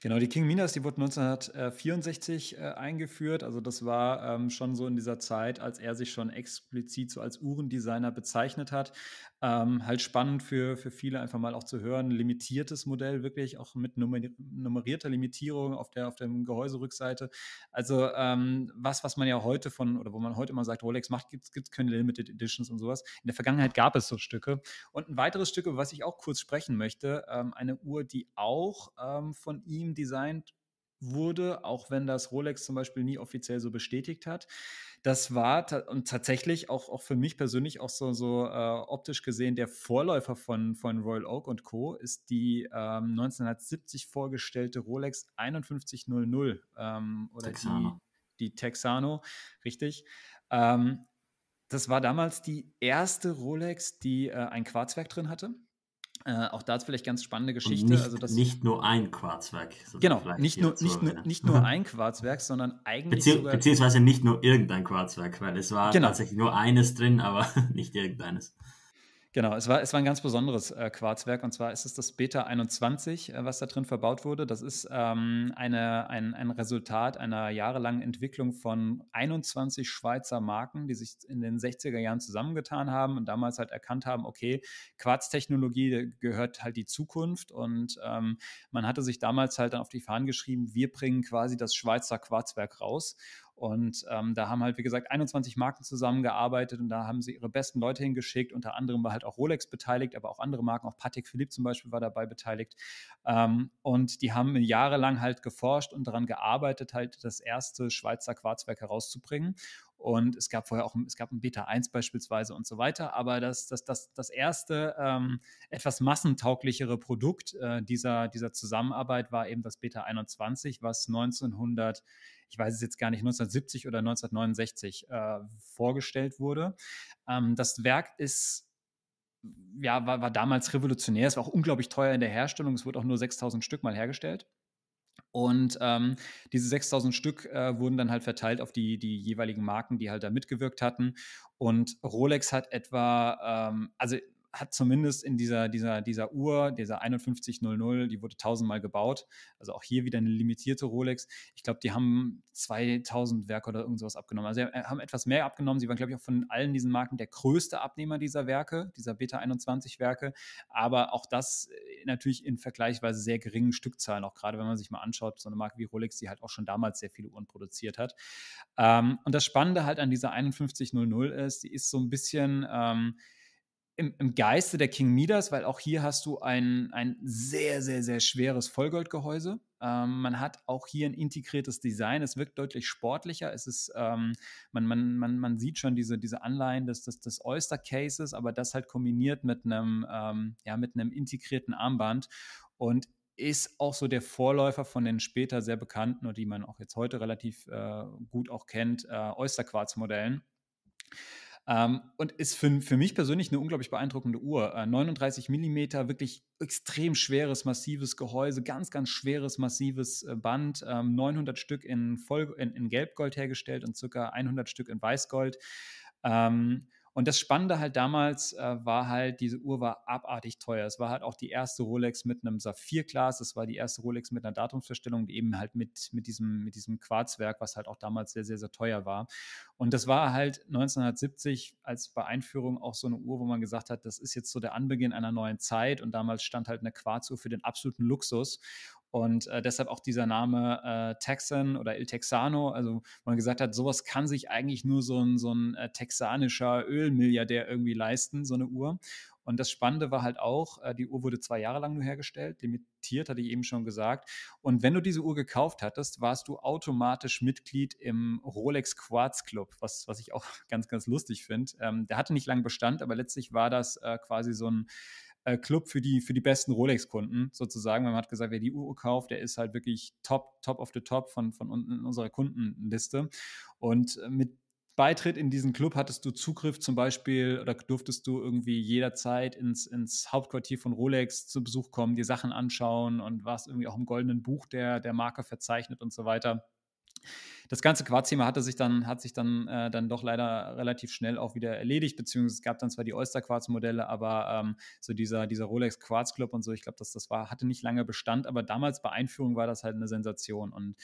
Genau, die King Minas, die wurde 1964 äh, eingeführt. Also das war ähm, schon so in dieser Zeit, als er sich schon explizit so als Uhrendesigner bezeichnet hat. Ähm, halt spannend für, für viele einfach mal auch zu hören. Limitiertes Modell, wirklich auch mit nummerierter Limitierung auf der, auf der Gehäuserückseite. Also ähm, was, was man ja heute von, oder wo man heute immer sagt, Rolex macht, gibt es keine Limited Editions und sowas. In der Vergangenheit gab es so Stücke. Und ein weiteres Stück, über was ich auch kurz sprechen möchte, ähm, eine Uhr, die auch ähm, von ihm designt wurde, auch wenn das Rolex zum Beispiel nie offiziell so bestätigt hat. Das war ta und tatsächlich auch, auch für mich persönlich auch so, so äh, optisch gesehen der Vorläufer von, von Royal Oak und Co. ist die ähm, 1970 vorgestellte Rolex 5100 ähm, oder Texano. Die, die Texano, richtig. Ähm, das war damals die erste Rolex, die äh, ein Quarzwerk drin hatte. Äh, auch da ist vielleicht ganz spannende Geschichte. Nicht, also das, nicht nur ein Quarzwerk. Genau, nicht nur, nicht, nur, nicht [LAUGHS] nur ein Quarzwerk, sondern eigentlich Bezieh sogar, Beziehungsweise nicht nur irgendein Quarzwerk, weil es war genau. tatsächlich nur eines drin, aber [LAUGHS] nicht irgendeines. Genau, es war, es war ein ganz besonderes äh, Quarzwerk und zwar ist es das Beta 21, äh, was da drin verbaut wurde. Das ist ähm, eine, ein, ein Resultat einer jahrelangen Entwicklung von 21 Schweizer Marken, die sich in den 60er Jahren zusammengetan haben und damals halt erkannt haben, okay, Quarztechnologie gehört halt die Zukunft und ähm, man hatte sich damals halt dann auf die Fahnen geschrieben, wir bringen quasi das Schweizer Quarzwerk raus. Und ähm, da haben halt, wie gesagt, 21 Marken zusammengearbeitet und da haben sie ihre besten Leute hingeschickt. Unter anderem war halt auch Rolex beteiligt, aber auch andere Marken, auch Patek Philippe zum Beispiel war dabei beteiligt. Ähm, und die haben jahrelang halt geforscht und daran gearbeitet, halt das erste Schweizer Quarzwerk herauszubringen. Und es gab vorher auch es gab ein Beta 1 beispielsweise und so weiter. Aber das, das, das, das erste ähm, etwas massentauglichere Produkt äh, dieser, dieser Zusammenarbeit war eben das Beta 21, was 1900 ich weiß es jetzt gar nicht, 1970 oder 1969 äh, vorgestellt wurde. Ähm, das Werk ist ja, war, war damals revolutionär. Es war auch unglaublich teuer in der Herstellung. Es wurde auch nur 6000 Stück mal hergestellt. Und ähm, diese 6000 Stück äh, wurden dann halt verteilt auf die, die jeweiligen Marken, die halt da mitgewirkt hatten. Und Rolex hat etwa, ähm, also hat zumindest in dieser, dieser, dieser Uhr, dieser 5100, die wurde tausendmal gebaut. Also auch hier wieder eine limitierte Rolex. Ich glaube, die haben 2000 Werke oder irgendwas abgenommen. Also sie haben etwas mehr abgenommen. Sie waren, glaube ich, auch von allen diesen Marken der größte Abnehmer dieser Werke, dieser Beta 21 Werke. Aber auch das äh, natürlich in vergleichsweise sehr geringen Stückzahlen, auch gerade wenn man sich mal anschaut, so eine Marke wie Rolex, die halt auch schon damals sehr viele Uhren produziert hat. Ähm, und das Spannende halt an dieser 5100 ist, die ist so ein bisschen, ähm, im, im, Geiste der King Midas, weil auch hier hast du ein, ein sehr, sehr, sehr schweres Vollgoldgehäuse. Ähm, man hat auch hier ein integriertes Design. Es wirkt deutlich sportlicher. Es ist, ähm, man, man, man, man sieht schon diese, diese Anleihen des, des, des Oyster Cases, aber das halt kombiniert mit einem, ähm, ja, mit einem integrierten Armband. Und ist auch so der Vorläufer von den später sehr bekannten und die man auch jetzt heute relativ äh, gut auch kennt, äh, Oyster Quartz Modellen. Ähm, und ist für, für mich persönlich eine unglaublich beeindruckende Uhr. Äh, 39 Millimeter, wirklich extrem schweres, massives Gehäuse, ganz, ganz schweres, massives äh, Band, ähm, 900 Stück in, Voll, in, in Gelbgold hergestellt und circa 100 Stück in Weißgold. Ähm, und das Spannende halt damals äh, war halt, diese Uhr war abartig teuer. Es war halt auch die erste Rolex mit einem Saphirglas. Es war die erste Rolex mit einer Datumsverstellung, eben halt mit, mit, diesem, mit diesem Quarzwerk, was halt auch damals sehr, sehr, sehr teuer war. Und das war halt 1970 als bei Einführung auch so eine Uhr, wo man gesagt hat, das ist jetzt so der Anbeginn einer neuen Zeit. Und damals stand halt eine Quarzuhr für den absoluten Luxus. Und äh, deshalb auch dieser Name äh, Texan oder Il Texano, also man gesagt hat, sowas kann sich eigentlich nur so ein, so ein äh, texanischer Ölmilliardär irgendwie leisten, so eine Uhr. Und das Spannende war halt auch, äh, die Uhr wurde zwei Jahre lang nur hergestellt, limitiert, hatte ich eben schon gesagt. Und wenn du diese Uhr gekauft hattest, warst du automatisch Mitglied im Rolex Quartz Club, was, was ich auch [LAUGHS] ganz, ganz lustig finde. Ähm, der hatte nicht lange Bestand, aber letztlich war das äh, quasi so ein äh, Club für die, für die besten Rolex-Kunden sozusagen. Man hat gesagt, wer die Uhr kauft, der ist halt wirklich top, top of the top von, von unserer Kundenliste. Und äh, mit Beitritt in diesen Club hattest du Zugriff zum Beispiel oder durftest du irgendwie jederzeit ins, ins Hauptquartier von Rolex zu Besuch kommen, dir Sachen anschauen und warst irgendwie auch im goldenen Buch der, der Marke verzeichnet und so weiter. Das ganze Quarzthema hatte sich dann, hat sich dann, äh, dann doch leider relativ schnell auch wieder erledigt, beziehungsweise es gab dann zwar die Oyster-Quarz-Modelle, aber ähm, so dieser, dieser Rolex Quarz Club und so, ich glaube, das, das war, hatte nicht lange Bestand, aber damals bei Einführung war das halt eine Sensation. Und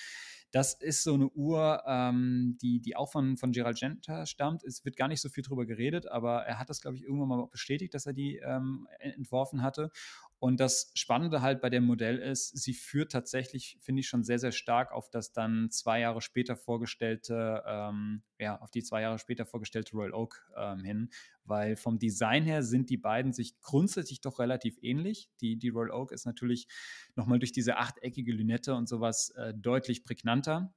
das ist so eine Uhr, ähm, die, die auch von, von Gerald Genta stammt. Es wird gar nicht so viel drüber geredet, aber er hat das, glaube ich, irgendwann mal bestätigt, dass er die ähm, entworfen hatte. Und das Spannende halt bei dem Modell ist, sie führt tatsächlich, finde ich, schon sehr, sehr stark auf das dann zwei Jahre später vorgestellte, ähm, ja, auf die zwei Jahre später vorgestellte Royal Oak ähm, hin, weil vom Design her sind die beiden sich grundsätzlich doch relativ ähnlich. Die, die Royal Oak ist natürlich nochmal durch diese achteckige Lünette und sowas äh, deutlich prägnanter.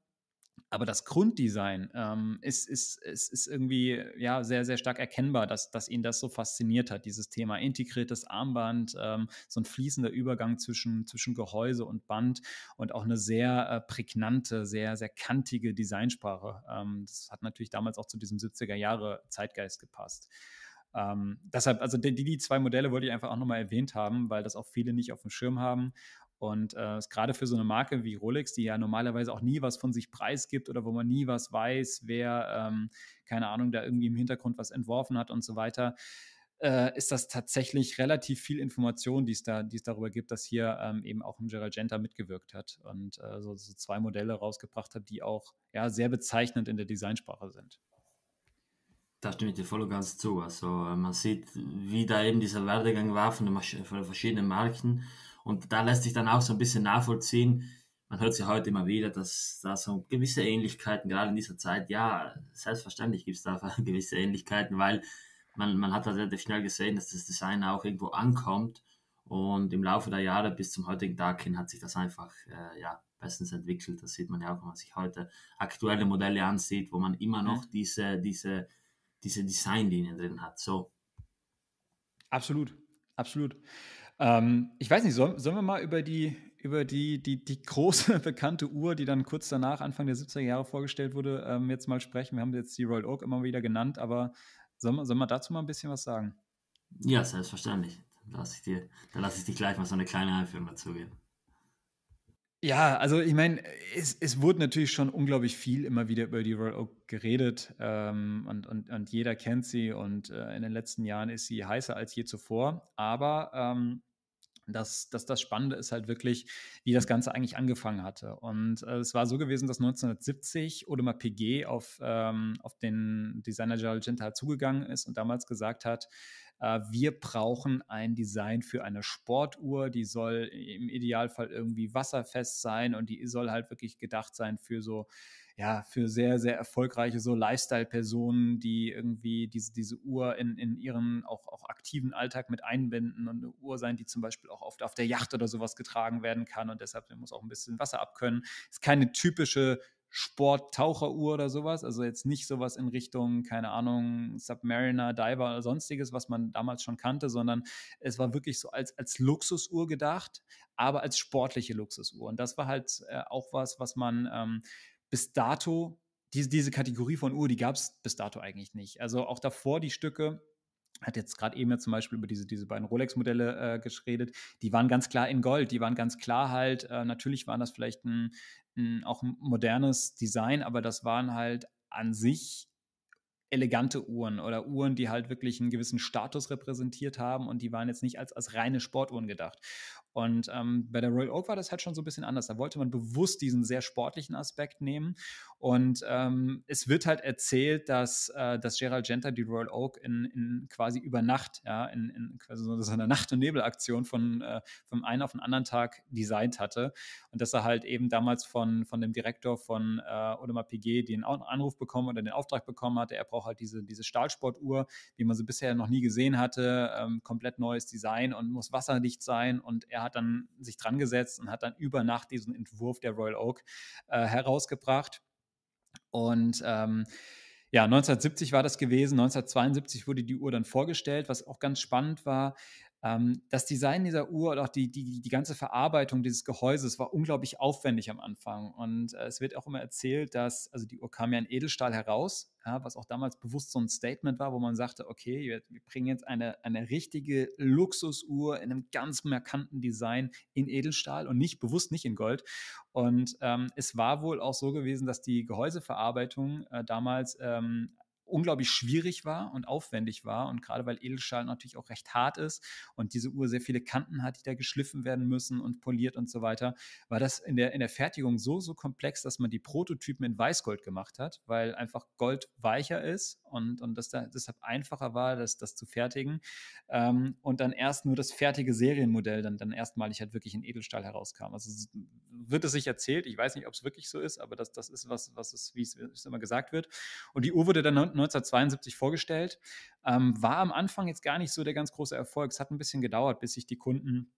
Aber das Grunddesign ähm, ist, ist, ist, ist irgendwie ja, sehr, sehr stark erkennbar, dass, dass ihn das so fasziniert hat, dieses Thema integriertes Armband, ähm, so ein fließender Übergang zwischen, zwischen Gehäuse und Band und auch eine sehr äh, prägnante, sehr, sehr kantige Designsprache. Ähm, das hat natürlich damals auch zu diesem 70er Jahre Zeitgeist gepasst. Ähm, deshalb, also die, die zwei Modelle wollte ich einfach auch nochmal erwähnt haben, weil das auch viele nicht auf dem Schirm haben. Und äh, gerade für so eine Marke wie Rolex, die ja normalerweise auch nie was von sich preisgibt oder wo man nie was weiß, wer, ähm, keine Ahnung, da irgendwie im Hintergrund was entworfen hat und so weiter, äh, ist das tatsächlich relativ viel Information, die es da, es darüber gibt, dass hier ähm, eben auch ein Gerald Genta mitgewirkt hat und äh, so, so, zwei Modelle rausgebracht hat, die auch ja, sehr bezeichnend in der Designsprache sind. Da stimme ich dir voll und ganz zu. Also man sieht, wie da eben dieser Werdegang war von von den verschiedenen Marken und da lässt sich dann auch so ein bisschen nachvollziehen, man hört es ja heute immer wieder, dass da so gewisse Ähnlichkeiten, gerade in dieser Zeit, ja, selbstverständlich gibt es da [LAUGHS] gewisse Ähnlichkeiten, weil man, man hat da relativ schnell gesehen, dass das Design auch irgendwo ankommt und im Laufe der Jahre bis zum heutigen Tag hin hat sich das einfach äh, ja, bestens entwickelt. Das sieht man ja auch, wenn man sich heute aktuelle Modelle ansieht, wo man immer noch mhm. diese, diese, diese Designlinien drin hat. So. Absolut, absolut. Ähm, ich weiß nicht, sollen, sollen wir mal über die, über die, die, die große [LAUGHS] bekannte Uhr, die dann kurz danach, Anfang der 70er Jahre vorgestellt wurde, ähm, jetzt mal sprechen? Wir haben jetzt die Royal Oak immer wieder genannt, aber sollen, sollen wir dazu mal ein bisschen was sagen? Ja, selbstverständlich. Dann lasse ich, lasse ich dich gleich mal so eine kleine Einführung dazu geben. Ja, also ich meine, es, es wurde natürlich schon unglaublich viel immer wieder über die Royal Oak geredet ähm, und, und, und jeder kennt sie und äh, in den letzten Jahren ist sie heißer als je zuvor. Aber ähm, das, das, das Spannende ist halt wirklich, wie das Ganze eigentlich angefangen hatte. Und äh, es war so gewesen, dass 1970 Audemars Piguet auf, ähm, auf den Designer Gerald Genta zugegangen ist und damals gesagt hat, wir brauchen ein Design für eine Sportuhr, die soll im Idealfall irgendwie wasserfest sein und die soll halt wirklich gedacht sein für so ja, für sehr, sehr erfolgreiche so Lifestyle-Personen, die irgendwie diese, diese Uhr in, in ihren auch, auch aktiven Alltag mit einbinden und eine Uhr sein, die zum Beispiel auch oft auf der Yacht oder sowas getragen werden kann und deshalb muss auch ein bisschen Wasser abkönnen. Ist keine typische Sport-Taucheruhr oder sowas. Also jetzt nicht sowas in Richtung, keine Ahnung, Submariner, Diver oder sonstiges, was man damals schon kannte, sondern es war wirklich so als, als Luxusuhr gedacht, aber als sportliche Luxusuhr. Und das war halt äh, auch was, was man ähm, bis dato, diese, diese Kategorie von Uhr, die gab es bis dato eigentlich nicht. Also auch davor die Stücke, hat jetzt gerade eben ja zum Beispiel über diese, diese beiden Rolex-Modelle äh, geredet, die waren ganz klar in Gold, die waren ganz klar halt, äh, natürlich waren das vielleicht ein, ein, auch ein modernes Design, aber das waren halt an sich elegante Uhren oder Uhren, die halt wirklich einen gewissen Status repräsentiert haben und die waren jetzt nicht als, als reine Sportuhren gedacht. Und ähm, bei der Royal Oak war das halt schon so ein bisschen anders. Da wollte man bewusst diesen sehr sportlichen Aspekt nehmen. Und ähm, es wird halt erzählt, dass, äh, dass Gerald Genta die Royal Oak in, in quasi über Nacht, ja, in, in quasi so einer Nacht- und Nebelaktion von, äh, vom einen auf den anderen Tag designt hatte. Und dass er halt eben damals von, von dem Direktor von äh, Audemars Piguet den Anruf bekommen oder den Auftrag bekommen hatte, er braucht halt diese, diese Stahlsportuhr, wie man sie bisher noch nie gesehen hatte, ähm, komplett neues Design und muss wasserdicht sein. Und er hat dann sich dran gesetzt und hat dann über Nacht diesen Entwurf der Royal Oak äh, herausgebracht. Und ähm, ja, 1970 war das gewesen. 1972 wurde die Uhr dann vorgestellt, was auch ganz spannend war. Ähm, das Design dieser Uhr und auch die, die, die ganze Verarbeitung dieses Gehäuses war unglaublich aufwendig am Anfang. Und äh, es wird auch immer erzählt, dass, also die Uhr kam ja in Edelstahl heraus, ja, was auch damals bewusst so ein Statement war, wo man sagte, okay, wir, wir bringen jetzt eine, eine richtige Luxusuhr in einem ganz markanten Design in Edelstahl und nicht bewusst nicht in Gold. Und ähm, es war wohl auch so gewesen, dass die Gehäuseverarbeitung äh, damals ähm, unglaublich schwierig war und aufwendig war. Und gerade weil Edelstahl natürlich auch recht hart ist und diese Uhr sehr viele Kanten hat, die da geschliffen werden müssen und poliert und so weiter, war das in der, in der Fertigung so, so komplex, dass man die Prototypen in Weißgold gemacht hat, weil einfach Gold weicher ist und, und das da, deshalb einfacher war, das, das zu fertigen. Ähm, und dann erst nur das fertige Serienmodell dann, dann erstmalig halt wirklich in Edelstahl herauskam. Also wird es sich erzählt, ich weiß nicht, ob es wirklich so ist, aber das, das ist was, was es, wie es immer gesagt wird. Und die Uhr wurde dann 1972 vorgestellt. Ähm, war am Anfang jetzt gar nicht so der ganz große Erfolg. Es hat ein bisschen gedauert, bis sich die Kunden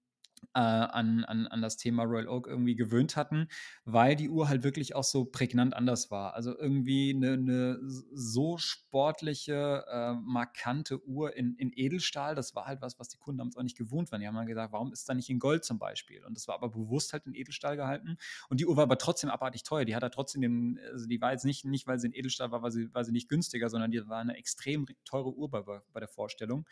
äh, an, an, an das Thema Royal Oak irgendwie gewöhnt hatten, weil die Uhr halt wirklich auch so prägnant anders war. Also irgendwie eine, eine so sportliche, äh, markante Uhr in, in Edelstahl, das war halt was, was die Kunden damals auch nicht gewohnt waren. Die haben dann gesagt, warum ist da nicht in Gold zum Beispiel? Und das war aber bewusst halt in Edelstahl gehalten. Und die Uhr war aber trotzdem abartig teuer. Die hat er trotzdem den, also die war jetzt nicht, nicht weil sie in Edelstahl war, weil sie, weil sie nicht günstiger, sondern die war eine extrem teure Uhr bei, bei der Vorstellung.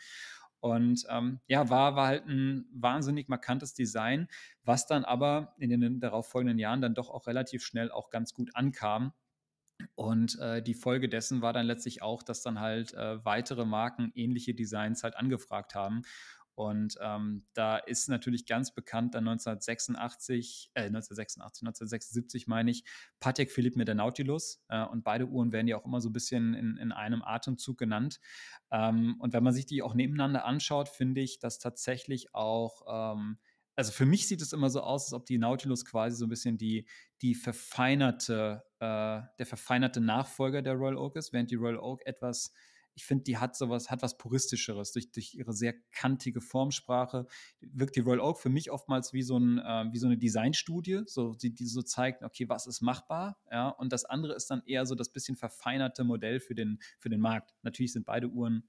Und ähm, ja, war, war halt ein wahnsinnig markantes Design, was dann aber in den darauffolgenden Jahren dann doch auch relativ schnell auch ganz gut ankam. Und äh, die Folge dessen war dann letztlich auch, dass dann halt äh, weitere Marken ähnliche Designs halt angefragt haben. Und ähm, da ist natürlich ganz bekannt dann 1986, äh, 1986, 1976 meine ich, Patek Philippe mit der Nautilus. Äh, und beide Uhren werden ja auch immer so ein bisschen in, in einem Atemzug genannt. Ähm, und wenn man sich die auch nebeneinander anschaut, finde ich, dass tatsächlich auch ähm, also für mich sieht es immer so aus, als ob die Nautilus quasi so ein bisschen die, die verfeinerte, äh, der verfeinerte Nachfolger der Royal Oak ist, während die Royal Oak etwas ich finde, die hat sowas, hat was Puristischeres durch, durch ihre sehr kantige Formsprache. Wirkt die Royal Oak für mich oftmals wie so, ein, äh, wie so eine Designstudie, so, die, die so zeigt, okay, was ist machbar, ja, und das andere ist dann eher so das bisschen verfeinerte Modell für den, für den Markt. Natürlich sind beide Uhren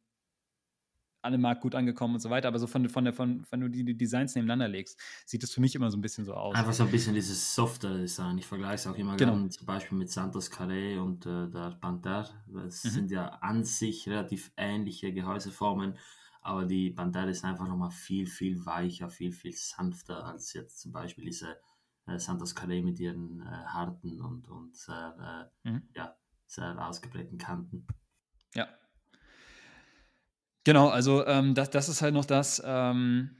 alle Markt gut angekommen und so weiter, aber so von, von der, von, wenn du die, die Designs nebeneinander legst, sieht es für mich immer so ein bisschen so aus. Einfach so ein bisschen dieses softere Design. Ich vergleiche es auch immer genau. gerne zum Beispiel mit Santos Carré und äh, der Panther. Das mhm. sind ja an sich relativ ähnliche Gehäuseformen, aber die Panther ist einfach nochmal viel, viel weicher, viel, viel sanfter als jetzt zum Beispiel diese äh, Santos Carré mit ihren äh, harten und, und sehr, äh, mhm. ja, sehr ausgeprägten Kanten. Ja, Genau, also ähm, das, das ist halt noch das, ähm,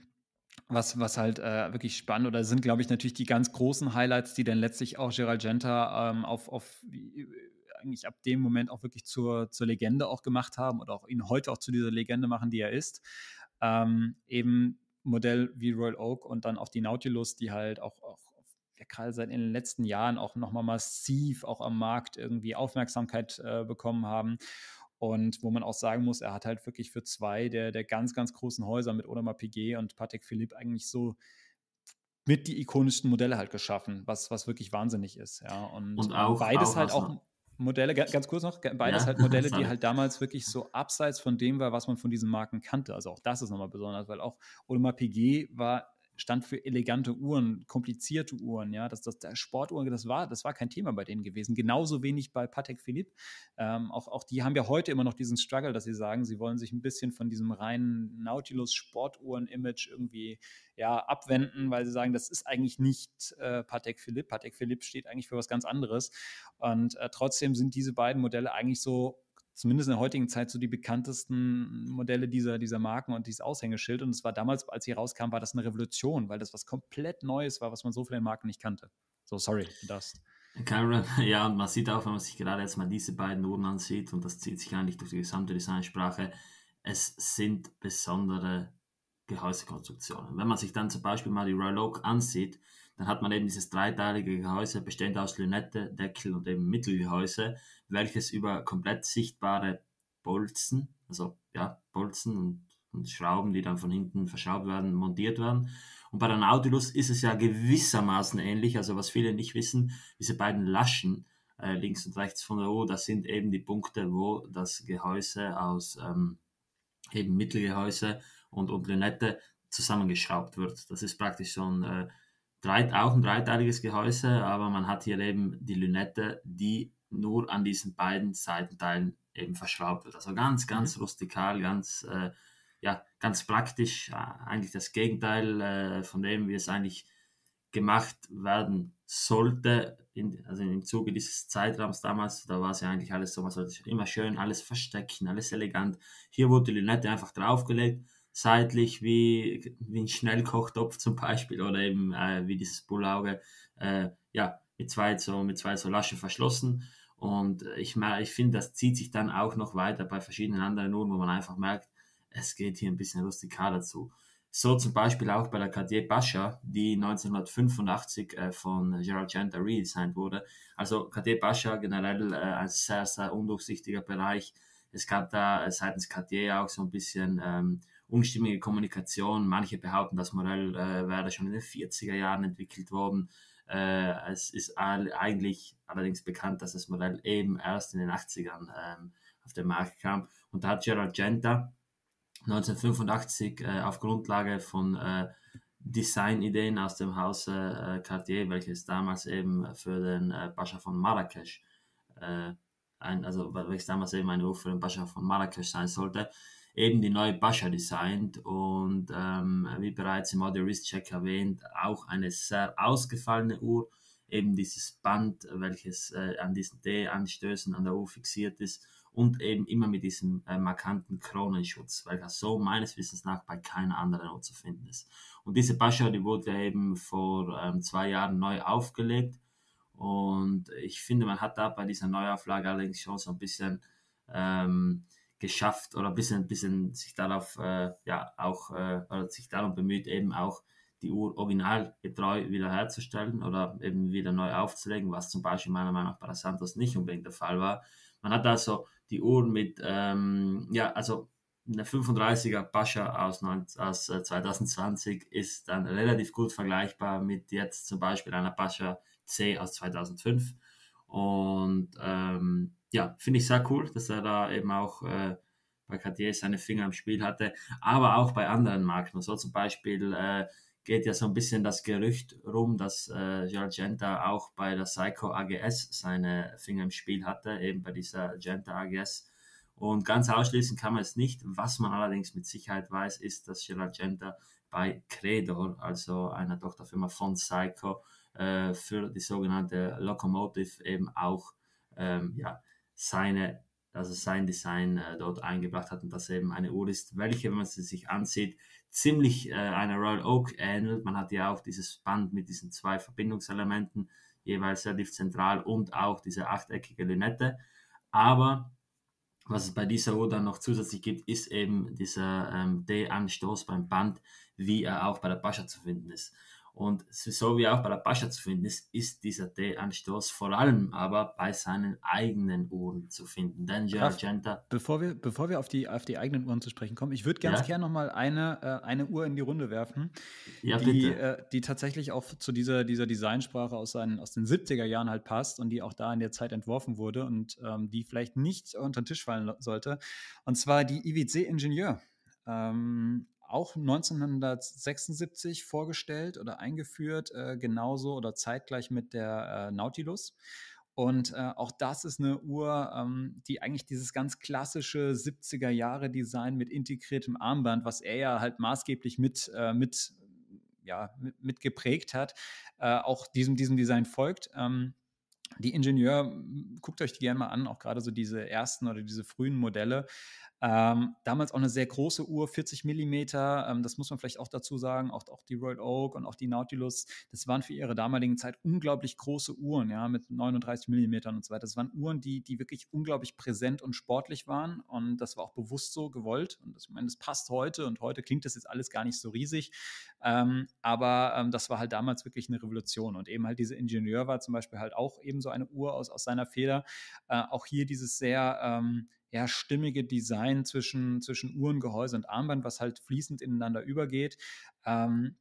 was, was halt äh, wirklich spannend oder sind, glaube ich, natürlich die ganz großen Highlights, die dann letztlich auch Gerald Genta ähm, auf, auf eigentlich ab dem Moment auch wirklich zur, zur Legende auch gemacht haben oder auch ihn heute auch zu dieser Legende machen, die er ist. Ähm, eben Modell wie Royal Oak und dann auch die Nautilus, die halt auch, auch ja, gerade seit in den letzten Jahren auch nochmal massiv auch am Markt irgendwie Aufmerksamkeit äh, bekommen haben. Und wo man auch sagen muss, er hat halt wirklich für zwei der, der ganz, ganz großen Häuser mit Audemars Piguet und Patek Philippe eigentlich so mit die ikonischsten Modelle halt geschaffen, was, was wirklich wahnsinnig ist. Ja. Und, und auch, beides auch halt auch Modelle, ganz kurz noch, beides ja, halt [LAUGHS] Modelle, die halt damals wirklich so abseits von dem war, was man von diesen Marken kannte. Also auch das ist nochmal besonders, weil auch Audemars Piguet war stand für elegante Uhren, komplizierte Uhren, ja, das, das, der Sportuhren, das war, das war kein Thema bei denen gewesen. Genauso wenig bei Patek Philippe. Ähm, auch, auch die haben ja heute immer noch diesen Struggle, dass sie sagen, sie wollen sich ein bisschen von diesem reinen Nautilus-Sportuhren-Image irgendwie ja, abwenden, weil sie sagen, das ist eigentlich nicht äh, Patek Philippe. Patek Philippe steht eigentlich für was ganz anderes. Und äh, trotzdem sind diese beiden Modelle eigentlich so zumindest in der heutigen Zeit so die bekanntesten Modelle dieser, dieser Marken und dieses Aushängeschild. Und es war damals, als sie rauskam, war das eine Revolution, weil das was komplett Neues war, was man so von den Marken nicht kannte. So, sorry, du darfst. Cameron, [LAUGHS] ja, und man sieht auch, wenn man sich gerade jetzt mal diese beiden Uhren ansieht, und das zieht sich eigentlich durch die gesamte Designsprache, es sind besondere Gehäusekonstruktionen. Wenn man sich dann zum Beispiel mal die Royal Oak ansieht, dann hat man eben dieses dreiteilige Gehäuse, bestehend aus Lünette, Deckel und eben Mittelgehäuse, welches über komplett sichtbare Bolzen, also ja, Bolzen und, und Schrauben, die dann von hinten verschraubt werden, montiert werden. Und bei der Nautilus ist es ja gewissermaßen ähnlich, also was viele nicht wissen, diese beiden Laschen, äh, links und rechts von der O, das sind eben die Punkte, wo das Gehäuse aus ähm, eben Mittelgehäuse und, und Lünette zusammengeschraubt wird. Das ist praktisch so ein, äh, drei, auch ein dreiteiliges Gehäuse, aber man hat hier eben die Lünette, die nur an diesen beiden Seitenteilen eben verschraubt wird. Also ganz, ganz mhm. rustikal, ganz, äh, ja, ganz praktisch, äh, eigentlich das Gegenteil äh, von dem, wie es eigentlich gemacht werden sollte, in, also im Zuge dieses Zeitraums damals, da war es ja eigentlich alles so, man sollte immer schön alles verstecken, alles elegant. Hier wurde die Lünette einfach draufgelegt, seitlich wie, wie ein Schnellkochtopf zum Beispiel oder eben äh, wie dieses Bullauge, äh, ja, mit zwei so, mit zwei so Laschen verschlossen. Und ich, ich finde, das zieht sich dann auch noch weiter bei verschiedenen anderen Uhren, wo man einfach merkt, es geht hier ein bisschen rustikaler zu. So zum Beispiel auch bei der Cartier Pascha, die 1985 äh, von Gerald Genta redesigned wurde. Also Cartier Pascha generell äh, ein sehr, sehr undurchsichtiger Bereich. Es gab da äh, seitens Cartier auch so ein bisschen ähm, unstimmige Kommunikation. Manche behaupten, das Modell äh, wäre schon in den 40er Jahren entwickelt worden. Äh, es ist eigentlich allerdings bekannt, dass das Modell eben erst in den 80ern ähm, auf den Markt kam. Und da hat Gerald Genta 1985 äh, auf Grundlage von äh, Designideen aus dem Hause äh, Cartier, welches damals eben für den äh, Pascha von Marrakesch, äh, ein, also welches damals eben ein Ruf für den Pascha von Marrakesch sein sollte, eben die neue Pascha designt und ähm, wie bereits im Audio Wrist Check erwähnt, auch eine sehr ausgefallene Uhr, eben dieses Band, welches äh, an diesen D-Anstößen an der Uhr fixiert ist und eben immer mit diesem äh, markanten Kronenschutz, welcher so meines Wissens nach bei keiner anderen Uhr zu finden ist. Und diese Pascha, die wurde eben vor ähm, zwei Jahren neu aufgelegt und ich finde, man hat da bei dieser Neuauflage allerdings schon so ein bisschen ähm, geschafft oder ein bisschen, bisschen sich darauf äh, ja auch äh, oder sich darum bemüht, eben auch die Uhr originalgetreu wiederherzustellen oder eben wieder neu aufzulegen, was zum Beispiel meiner Meinung nach bei Santos nicht unbedingt der Fall war. Man hat also die Uhren mit, ähm, ja, also eine 35er Pascha aus, aus 2020 äh, ist dann relativ gut vergleichbar mit jetzt zum Beispiel einer Pascha C aus 2005. Und ähm, ja, finde ich sehr cool, dass er da eben auch äh, bei Cartier seine Finger im Spiel hatte, aber auch bei anderen Marken. So zum Beispiel äh, geht ja so ein bisschen das Gerücht rum, dass äh, Giorgenta auch bei der Psycho AGS seine Finger im Spiel hatte, eben bei dieser Genta AGS. Und ganz ausschließen kann man es nicht. Was man allerdings mit Sicherheit weiß, ist, dass Genta bei Credor, also einer Tochterfirma von Psycho, äh, für die sogenannte Locomotive eben auch ähm, ja, seine also sein Design äh, dort eingebracht hat und das eben eine Uhr ist, welche, wenn man sie sich ansieht, ziemlich äh, einer Royal Oak ähnelt. Man hat ja auch dieses Band mit diesen zwei Verbindungselementen, jeweils relativ zentral und auch diese achteckige Lünette. Aber was es bei dieser Uhr dann noch zusätzlich gibt, ist eben dieser ähm, D-Anstoß beim Band, wie er auch bei der Pascha zu finden ist. Und so wie auch bei der Pascha zu finden ist, ist dieser D-Anstoß vor allem aber bei seinen eigenen Uhren zu finden. Denn Argenta. Bevor wir, bevor wir auf, die, auf die eigenen Uhren zu sprechen kommen, ich würde ganz ja? gerne nochmal eine, äh, eine Uhr in die Runde werfen, ja, die, äh, die tatsächlich auch zu dieser, dieser Designsprache aus, seinen, aus den 70er Jahren halt passt und die auch da in der Zeit entworfen wurde und ähm, die vielleicht nicht unter den Tisch fallen sollte. Und zwar die IWC Ingenieur. Ähm, auch 1976 vorgestellt oder eingeführt, äh, genauso oder zeitgleich mit der äh, Nautilus. Und äh, auch das ist eine Uhr, ähm, die eigentlich dieses ganz klassische 70er Jahre Design mit integriertem Armband, was er ja halt maßgeblich mit, äh, mit, ja, mit, mit geprägt hat, äh, auch diesem, diesem Design folgt. Ähm, die Ingenieur, guckt euch die gerne mal an, auch gerade so diese ersten oder diese frühen Modelle. Ähm, damals auch eine sehr große Uhr, 40 Millimeter. Ähm, das muss man vielleicht auch dazu sagen. Auch, auch die Royal Oak und auch die Nautilus, das waren für ihre damaligen Zeit unglaublich große Uhren, ja, mit 39 Millimetern und so weiter. Das waren Uhren, die, die wirklich unglaublich präsent und sportlich waren. Und das war auch bewusst so gewollt. Und das, ich meine, das passt heute. Und heute klingt das jetzt alles gar nicht so riesig. Ähm, aber ähm, das war halt damals wirklich eine Revolution. Und eben halt diese Ingenieur war zum Beispiel halt auch eben so eine Uhr aus, aus seiner Feder. Äh, auch hier dieses sehr ähm, ja, stimmige Design zwischen, zwischen Uhrengehäuse und Armband, was halt fließend ineinander übergeht. Ähm,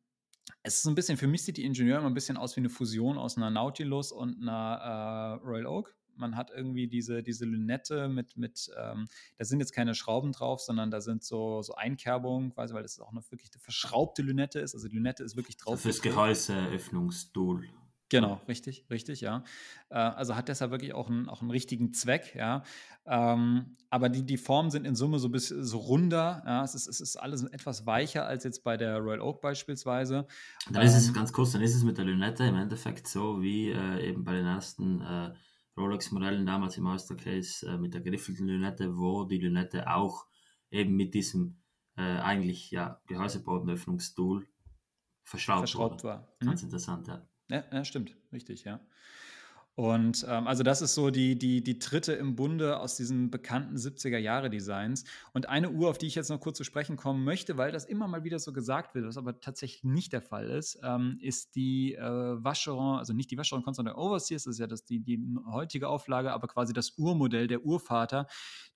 es ist ein bisschen, für mich sieht die Ingenieur immer ein bisschen aus wie eine Fusion aus einer Nautilus und einer äh, Royal Oak. man hat irgendwie diese, diese Lünette mit, mit ähm, da sind jetzt keine Schrauben drauf, sondern da sind so, so Einkerbungen, quasi, weil das auch noch wirklich eine verschraubte Lünette ist. Also die Lünette ist wirklich drauf. Fürs Gehäuseöffnungsstuhl. Genau, richtig, richtig, ja. Äh, also hat deshalb wirklich auch einen, auch einen richtigen Zweck, ja. Ähm, aber die, die Formen sind in Summe so bis so runder, ja. Es ist, es ist alles etwas weicher als jetzt bei der Royal Oak beispielsweise. Dann ist es ähm, ganz kurz, dann ist es mit der Lünette im Endeffekt so wie äh, eben bei den ersten äh, Rolex-Modellen damals im Oyster Case äh, mit der geriffelten Lünette, wo die Lünette auch eben mit diesem äh, eigentlich ja Gehäusebodenöffnungstool verschraubt, verschraubt war. Mhm. Ganz interessant, ja. Ja, ja stimmt, richtig, ja. Und ähm, also das ist so die, die, die dritte im Bunde aus diesen bekannten 70er-Jahre-Designs. Und eine Uhr, auf die ich jetzt noch kurz zu sprechen kommen möchte, weil das immer mal wieder so gesagt wird, was aber tatsächlich nicht der Fall ist, ähm, ist die äh, Vacheron, also nicht die Vacheron Constant Overseas, das ist ja das, die, die heutige Auflage, aber quasi das Urmodell, der Urvater,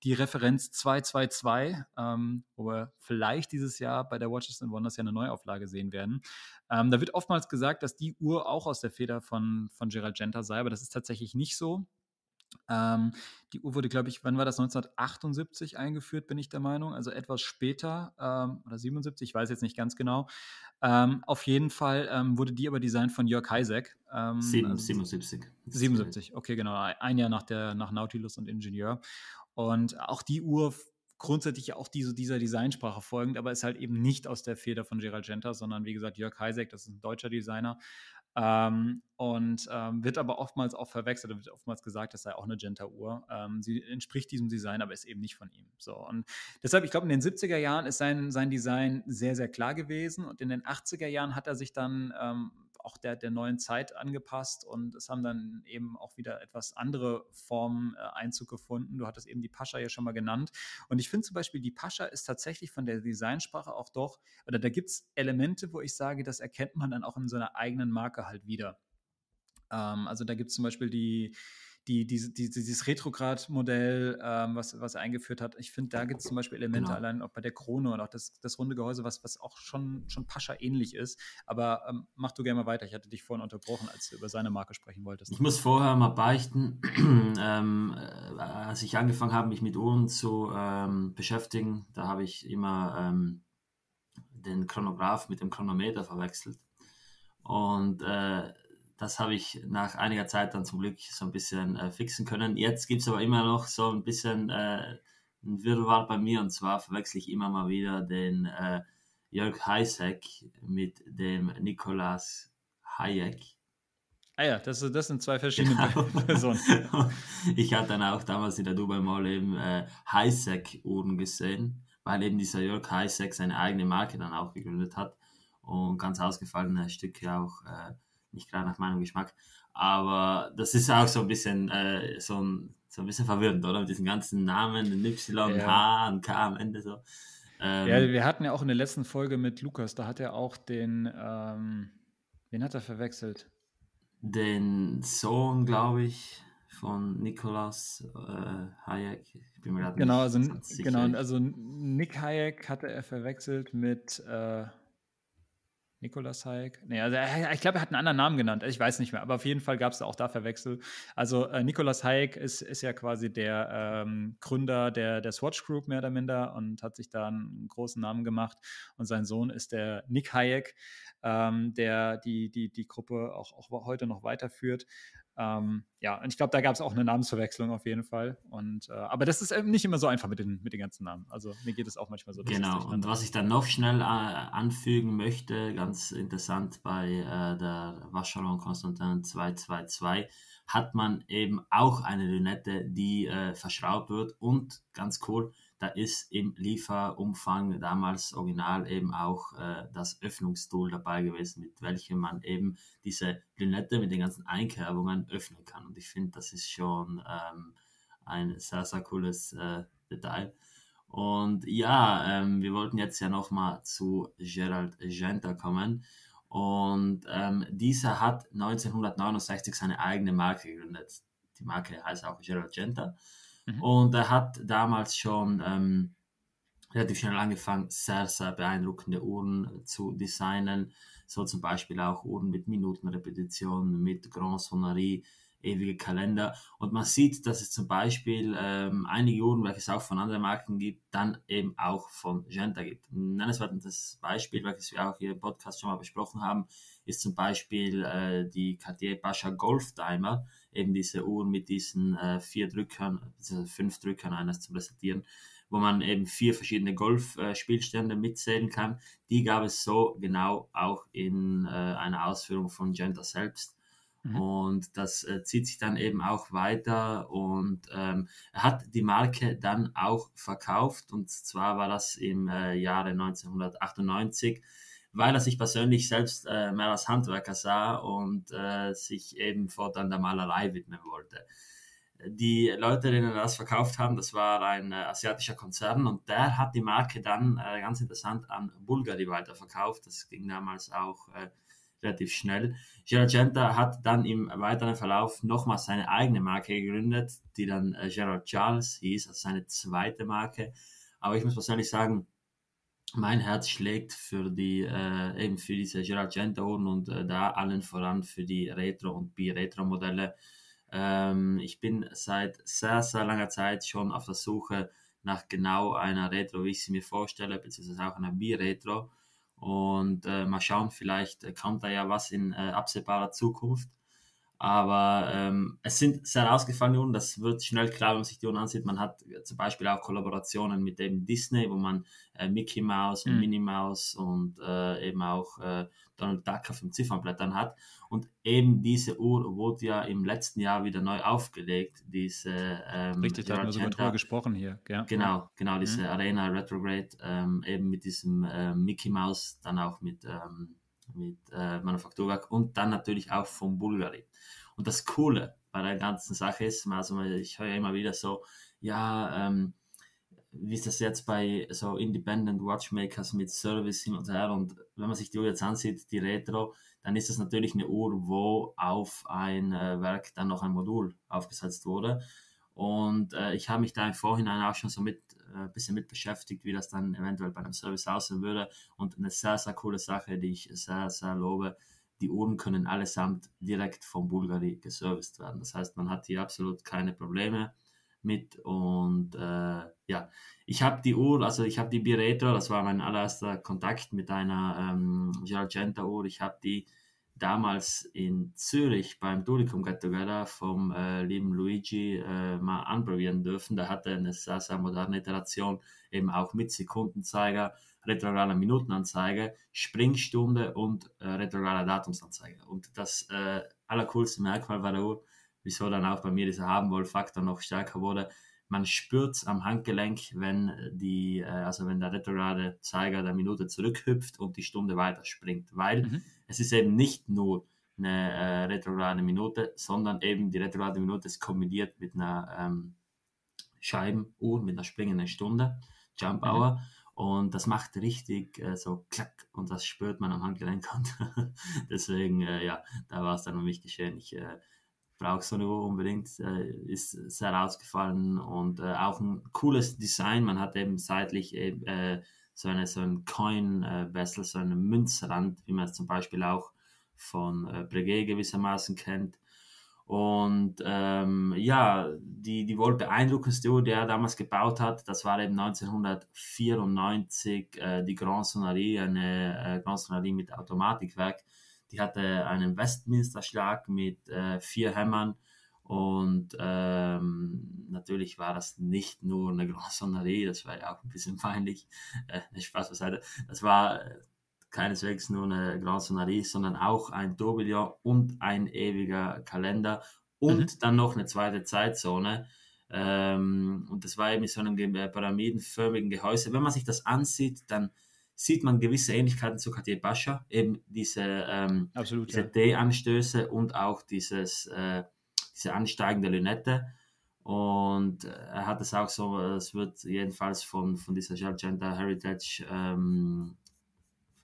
die Referenz 222, ähm, wo wir vielleicht dieses Jahr bei der Watches and Wonders ja eine Neuauflage sehen werden. Ähm, da wird oftmals gesagt, dass die Uhr auch aus der Feder von, von Gerald Genta sei, aber das ist tatsächlich nicht so. Ähm, die Uhr wurde, glaube ich, wann war das? 1978 eingeführt, bin ich der Meinung. Also etwas später ähm, oder 77, ich weiß jetzt nicht ganz genau. Ähm, auf jeden Fall ähm, wurde die aber designt von Jörg Heisek. Ähm, 77. 77, okay, genau. Ein Jahr nach, der, nach Nautilus und Ingenieur. Und auch die Uhr grundsätzlich auch diese, dieser Designsprache folgend, aber ist halt eben nicht aus der Feder von Gerald Genta, sondern wie gesagt Jörg Heisek, das ist ein deutscher Designer. Ähm, und ähm, wird aber oftmals auch verwechselt, wird oftmals gesagt, das sei auch eine Genta-Uhr. Ähm, sie entspricht diesem Design, aber ist eben nicht von ihm. So, und deshalb, ich glaube, in den 70er Jahren ist sein, sein Design sehr, sehr klar gewesen und in den 80er Jahren hat er sich dann ähm, auch der, der neuen Zeit angepasst und es haben dann eben auch wieder etwas andere Formen äh, Einzug gefunden. Du hattest eben die Pascha ja schon mal genannt. Und ich finde zum Beispiel, die Pascha ist tatsächlich von der Designsprache auch doch, oder da gibt es Elemente, wo ich sage, das erkennt man dann auch in so einer eigenen Marke halt wieder. Ähm, also da gibt es zum Beispiel die, die, diese, die, dieses Retrograd-Modell, ähm, was, was er eingeführt hat, ich finde, da gibt es zum Beispiel Elemente, genau. allein auch bei der Krone und auch das, das runde Gehäuse, was, was auch schon, schon Pascha ähnlich ist. Aber ähm, mach du gerne mal weiter. Ich hatte dich vorhin unterbrochen, als du über seine Marke sprechen wolltest. Ich muss vorher mal beichten, [CLEARS THROAT] ähm, äh, als ich angefangen habe, mich mit Uhren zu ähm, beschäftigen, da habe ich immer ähm, den Chronograph mit dem Chronometer verwechselt. Und äh, das habe ich nach einiger Zeit dann zum Glück so ein bisschen äh, fixen können. Jetzt gibt es aber immer noch so ein bisschen äh, ein Wirrwarr bei mir und zwar verwechsel ich immer mal wieder den äh, Jörg Heisek mit dem Nikolaus Hayek. Ah ja, das, das sind zwei verschiedene genau. [LAUGHS] Personen. [LAUGHS] ich hatte dann auch damals in der Dubai Mall eben äh, Heisek-Uhren gesehen, weil eben dieser Jörg Heisek seine eigene Marke dann auch gegründet hat und ganz ausgefallene Stücke auch äh, nicht gerade nach meinem Geschmack. Aber das ist auch so ein bisschen äh, so, ein, so ein bisschen verwirrend, oder? Mit diesen ganzen Namen, den Y, ja. H und K am Ende so. Ähm, ja, wir hatten ja auch in der letzten Folge mit Lukas, da hat er auch den, ähm, wen hat er verwechselt? Den Sohn, glaube ich, von Nikolaus äh, Hayek. Ich bin mir gerade genau, nicht also, sicher. Genau, also Nick Hayek hatte er verwechselt mit äh, Nikolas Hayek? Nee, also ich glaube, er hat einen anderen Namen genannt. Ich weiß nicht mehr, aber auf jeden Fall gab es auch da Verwechsel. Also äh, Nikolas Hayek ist, ist ja quasi der ähm, Gründer der, der Swatch Group mehr oder minder und hat sich da einen großen Namen gemacht. Und sein Sohn ist der Nick Hayek, ähm, der die, die, die Gruppe auch, auch heute noch weiterführt. Ähm, ja, und ich glaube, da gab es auch eine Namensverwechslung auf jeden Fall. Und, äh, aber das ist nicht immer so einfach mit den, mit den ganzen Namen. Also mir geht es auch manchmal so. Genau, und was ich dann noch schnell äh, anfügen möchte, ganz interessant bei äh, der Vacheron Constantin 222, hat man eben auch eine Lünette, die äh, verschraubt wird und ganz cool, da ist im Lieferumfang damals original eben auch äh, das Öffnungstool dabei gewesen, mit welchem man eben diese Lünette mit den ganzen Einkerbungen öffnen kann. Und ich finde, das ist schon ähm, ein sehr, sehr cooles äh, Detail. Und ja, ähm, wir wollten jetzt ja nochmal zu Gerald Genta kommen. Und ähm, dieser hat 1969 seine eigene Marke gegründet. Die Marke heißt auch Gerald Genta. Mhm. Und er hat damals schon ähm, relativ schnell angefangen, sehr, sehr beeindruckende Uhren zu designen. So zum Beispiel auch Uhren mit Minutenrepetition, mit Grand Sonnerie, ewige Kalender. Und man sieht, dass es zum Beispiel ähm, einige Uhren, welche es auch von anderen Marken gibt, dann eben auch von Genta gibt. Ein nennenswertes Beispiel, welches wir auch hier im Podcast schon mal besprochen haben, ist zum Beispiel äh, die Cartier Pascha Golf Timer, eben diese Uhr mit diesen äh, vier Drückern, also fünf Drückern, eines zu präsentieren, wo man eben vier verschiedene Golf-Spielstände mitsehen kann. Die gab es so genau auch in äh, einer Ausführung von Genta selbst. Mhm. Und das äh, zieht sich dann eben auch weiter und ähm, er hat die Marke dann auch verkauft und zwar war das im äh, Jahre 1998 weil er sich persönlich selbst äh, mehr als Handwerker sah und äh, sich eben fortan der Malerei widmen wollte. Die Leute, denen er das verkauft haben, das war ein äh, asiatischer Konzern und der hat die Marke dann äh, ganz interessant an Bulgari weiterverkauft. Das ging damals auch äh, relativ schnell. Girargenta hat dann im weiteren Verlauf nochmal seine eigene Marke gegründet, die dann äh, Gerard Charles hieß, also seine zweite Marke. Aber ich muss persönlich sagen, mein Herz schlägt für die äh, eben für diese Girargento-Uhren und äh, da allen voran für die Retro- und Bi-Retro-Modelle. Ähm, ich bin seit sehr, sehr langer Zeit schon auf der Suche nach genau einer Retro, wie ich sie mir vorstelle, beziehungsweise auch einer Bi-Retro. Und äh, mal schauen, vielleicht kommt da ja was in äh, absehbarer Zukunft. Aber ähm, es sind sehr ausgefallene Uhren, das wird schnell klar, wenn man sich die Uhren ansieht. Man hat zum Beispiel auch Kollaborationen mit dem Disney, wo man äh, Mickey Mouse und mhm. Minnie Mouse und äh, eben auch äh, Donald Duck auf den Ziffernblättern hat. Und eben diese Uhr wurde ja im letzten Jahr wieder neu aufgelegt. Diese, ähm, Richtig, da hatten wir sogar drüber gesprochen hier. Ja. Genau, genau, diese mhm. Arena Retrograde, ähm, eben mit diesem äh, Mickey Mouse, dann auch mit, ähm, mit äh, Manufakturwerk und dann natürlich auch vom Bulgari. Und das Coole bei der ganzen Sache ist, also ich höre immer wieder so, ja, ähm, wie ist das jetzt bei so Independent Watchmakers mit Service hin und her und wenn man sich die Uhr jetzt ansieht, die Retro, dann ist das natürlich eine Uhr, wo auf ein äh, Werk dann noch ein Modul aufgesetzt wurde. Und äh, ich habe mich da im Vorhinein auch schon so mit äh, bisschen mit beschäftigt, wie das dann eventuell bei einem Service aussehen würde. Und eine sehr, sehr coole Sache, die ich sehr, sehr lobe, die Uhren können allesamt direkt vom Bulgari geserviced werden. Das heißt, man hat hier absolut keine Probleme mit und äh, ja, ich habe die Uhr, also ich habe die Biretro, das war mein allererster Kontakt mit einer ähm, Giargenta Uhr, ich habe die damals in Zürich beim Dudicum Get Together vom äh, lieben Luigi äh, mal anprobieren dürfen. Da hatte eine sehr, moderne Iteration, eben auch mit Sekundenzeiger retrograde Minutenanzeige, Springstunde und äh, retrograde Datumsanzeige. Und das äh, allercoolste Merkmal war Uhr, wieso dann auch bei mir dieser Haben-Wohl-Faktor noch stärker wurde. Man spürt am Handgelenk, wenn die, äh, also wenn der retrograde Zeiger der Minute zurückhüpft und die Stunde weiterspringt, weil mhm. Es ist eben nicht nur eine äh, retrograde Minute, sondern eben die retrograde Minute ist kombiniert mit einer ähm, Scheibenuhr, mit einer springenden Stunde, Jump Hour. Mhm. Und das macht richtig äh, so klack und das spürt man am Handgelenk. [LAUGHS] Und deswegen, äh, ja, da war es dann um mich geschehen. Ich äh, brauche so eine Uhr unbedingt, äh, ist sehr ausgefallen und äh, auch ein cooles Design. Man hat eben seitlich eben, äh, so, eine, so ein Coin-Vessel, so einen Münzrand, wie man es zum Beispiel auch von äh, Breguet gewissermaßen kennt. Und ähm, ja, die, die wohl beeindruckendste Uhr, die er damals gebaut hat, das war eben 1994 äh, die Grand Sonnerie, eine äh, Grand Sonnerie mit Automatikwerk. Die hatte einen Westminster-Schlag mit äh, vier Hämmern und ähm, natürlich war das nicht nur eine Grand Sonnerie, das war ja auch ein bisschen peinlich, äh, Spaß beiseite. Das war äh, keineswegs nur eine Grand Sonnerie, sondern auch ein Tourbillon und ein ewiger Kalender und mhm. dann noch eine zweite Zeitzone. Ähm, und das war eben in so einem pyramidenförmigen Gehäuse. Wenn man sich das ansieht, dann sieht man gewisse Ähnlichkeiten zu Cartier Pascha, eben diese, ähm, Absolut, diese ja. D-Anstöße und auch dieses, äh, diese ansteigende Lünette. Und er hat es auch so, es wird jedenfalls von, von dieser Jargenta Heritage ähm,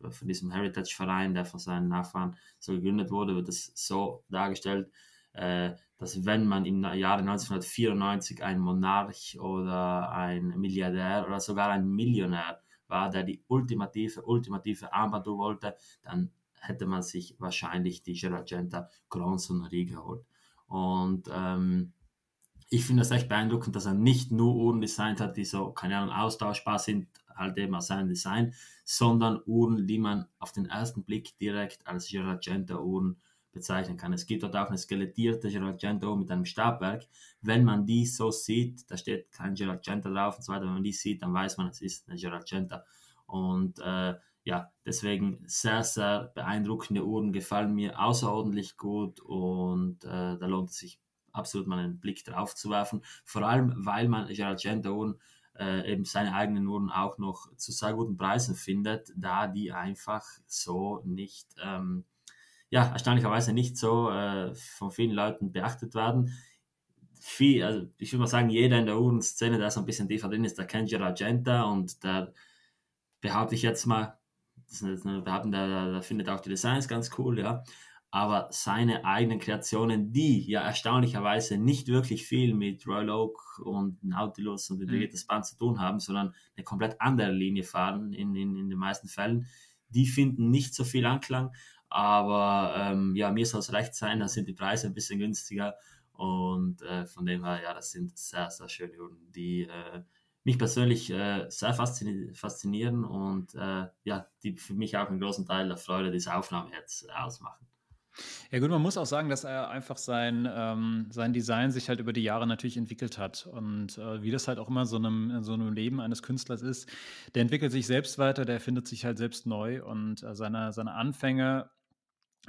von diesem Heritage-Verein, der von seinen Nachfahren so gegründet wurde, wird es so dargestellt, äh, dass wenn man im Jahre 1994 ein Monarch oder ein Milliardär oder sogar ein Millionär war, der die ultimative, ultimative Armbanduhr wollte, dann hätte man sich wahrscheinlich die Geragenta Grand Sonnerie geholt. Und ähm, ich finde das echt beeindruckend, dass er nicht nur Uhren designt hat, die so, keine Ahnung, austauschbar sind, halt eben aus seinem Design, sondern Uhren, die man auf den ersten Blick direkt als Girargenta-Uhren bezeichnen kann. Es gibt dort auch eine skelettierte Girargenta mit einem Stabwerk. Wenn man die so sieht, da steht kein Girargenta drauf und so weiter, wenn man die sieht, dann weiß man, es ist eine Girargenta. Und äh, ja, deswegen sehr, sehr beeindruckende Uhren gefallen mir außerordentlich gut und äh, da lohnt es sich absolut mal einen Blick drauf zu werfen. Vor allem, weil man Girargenta Uhren äh, eben seine eigenen Uhren auch noch zu sehr guten Preisen findet, da die einfach so nicht, ähm, ja, erstaunlicherweise nicht so äh, von vielen Leuten beachtet werden. Viel, also ich würde mal sagen, jeder in der Uhrenszene, der so ein bisschen tiefer drin ist, der kennt Girargenta und der behaupte ich jetzt mal, ist eine Behauptung, der, der findet auch die Designs ganz cool, ja. Aber seine eigenen Kreationen, die ja erstaunlicherweise nicht wirklich viel mit Royal Oak und Nautilus und Intelligentes mhm. Band zu tun haben, sondern eine komplett andere Linie fahren in, in, in den meisten Fällen, die finden nicht so viel Anklang. Aber ähm, ja, mir soll es recht sein, da sind die Preise ein bisschen günstiger. Und äh, von dem her, ja, das sind sehr, sehr schöne Uhren, die äh, mich persönlich äh, sehr faszinieren und äh, ja, die für mich auch einen großen Teil der Freude dieser Aufnahme jetzt ausmachen. Ja gut, man muss auch sagen, dass er einfach sein, ähm, sein Design sich halt über die Jahre natürlich entwickelt hat. Und äh, wie das halt auch immer so einem, so einem Leben eines Künstlers ist, der entwickelt sich selbst weiter, der findet sich halt selbst neu und äh, seine, seine Anfänge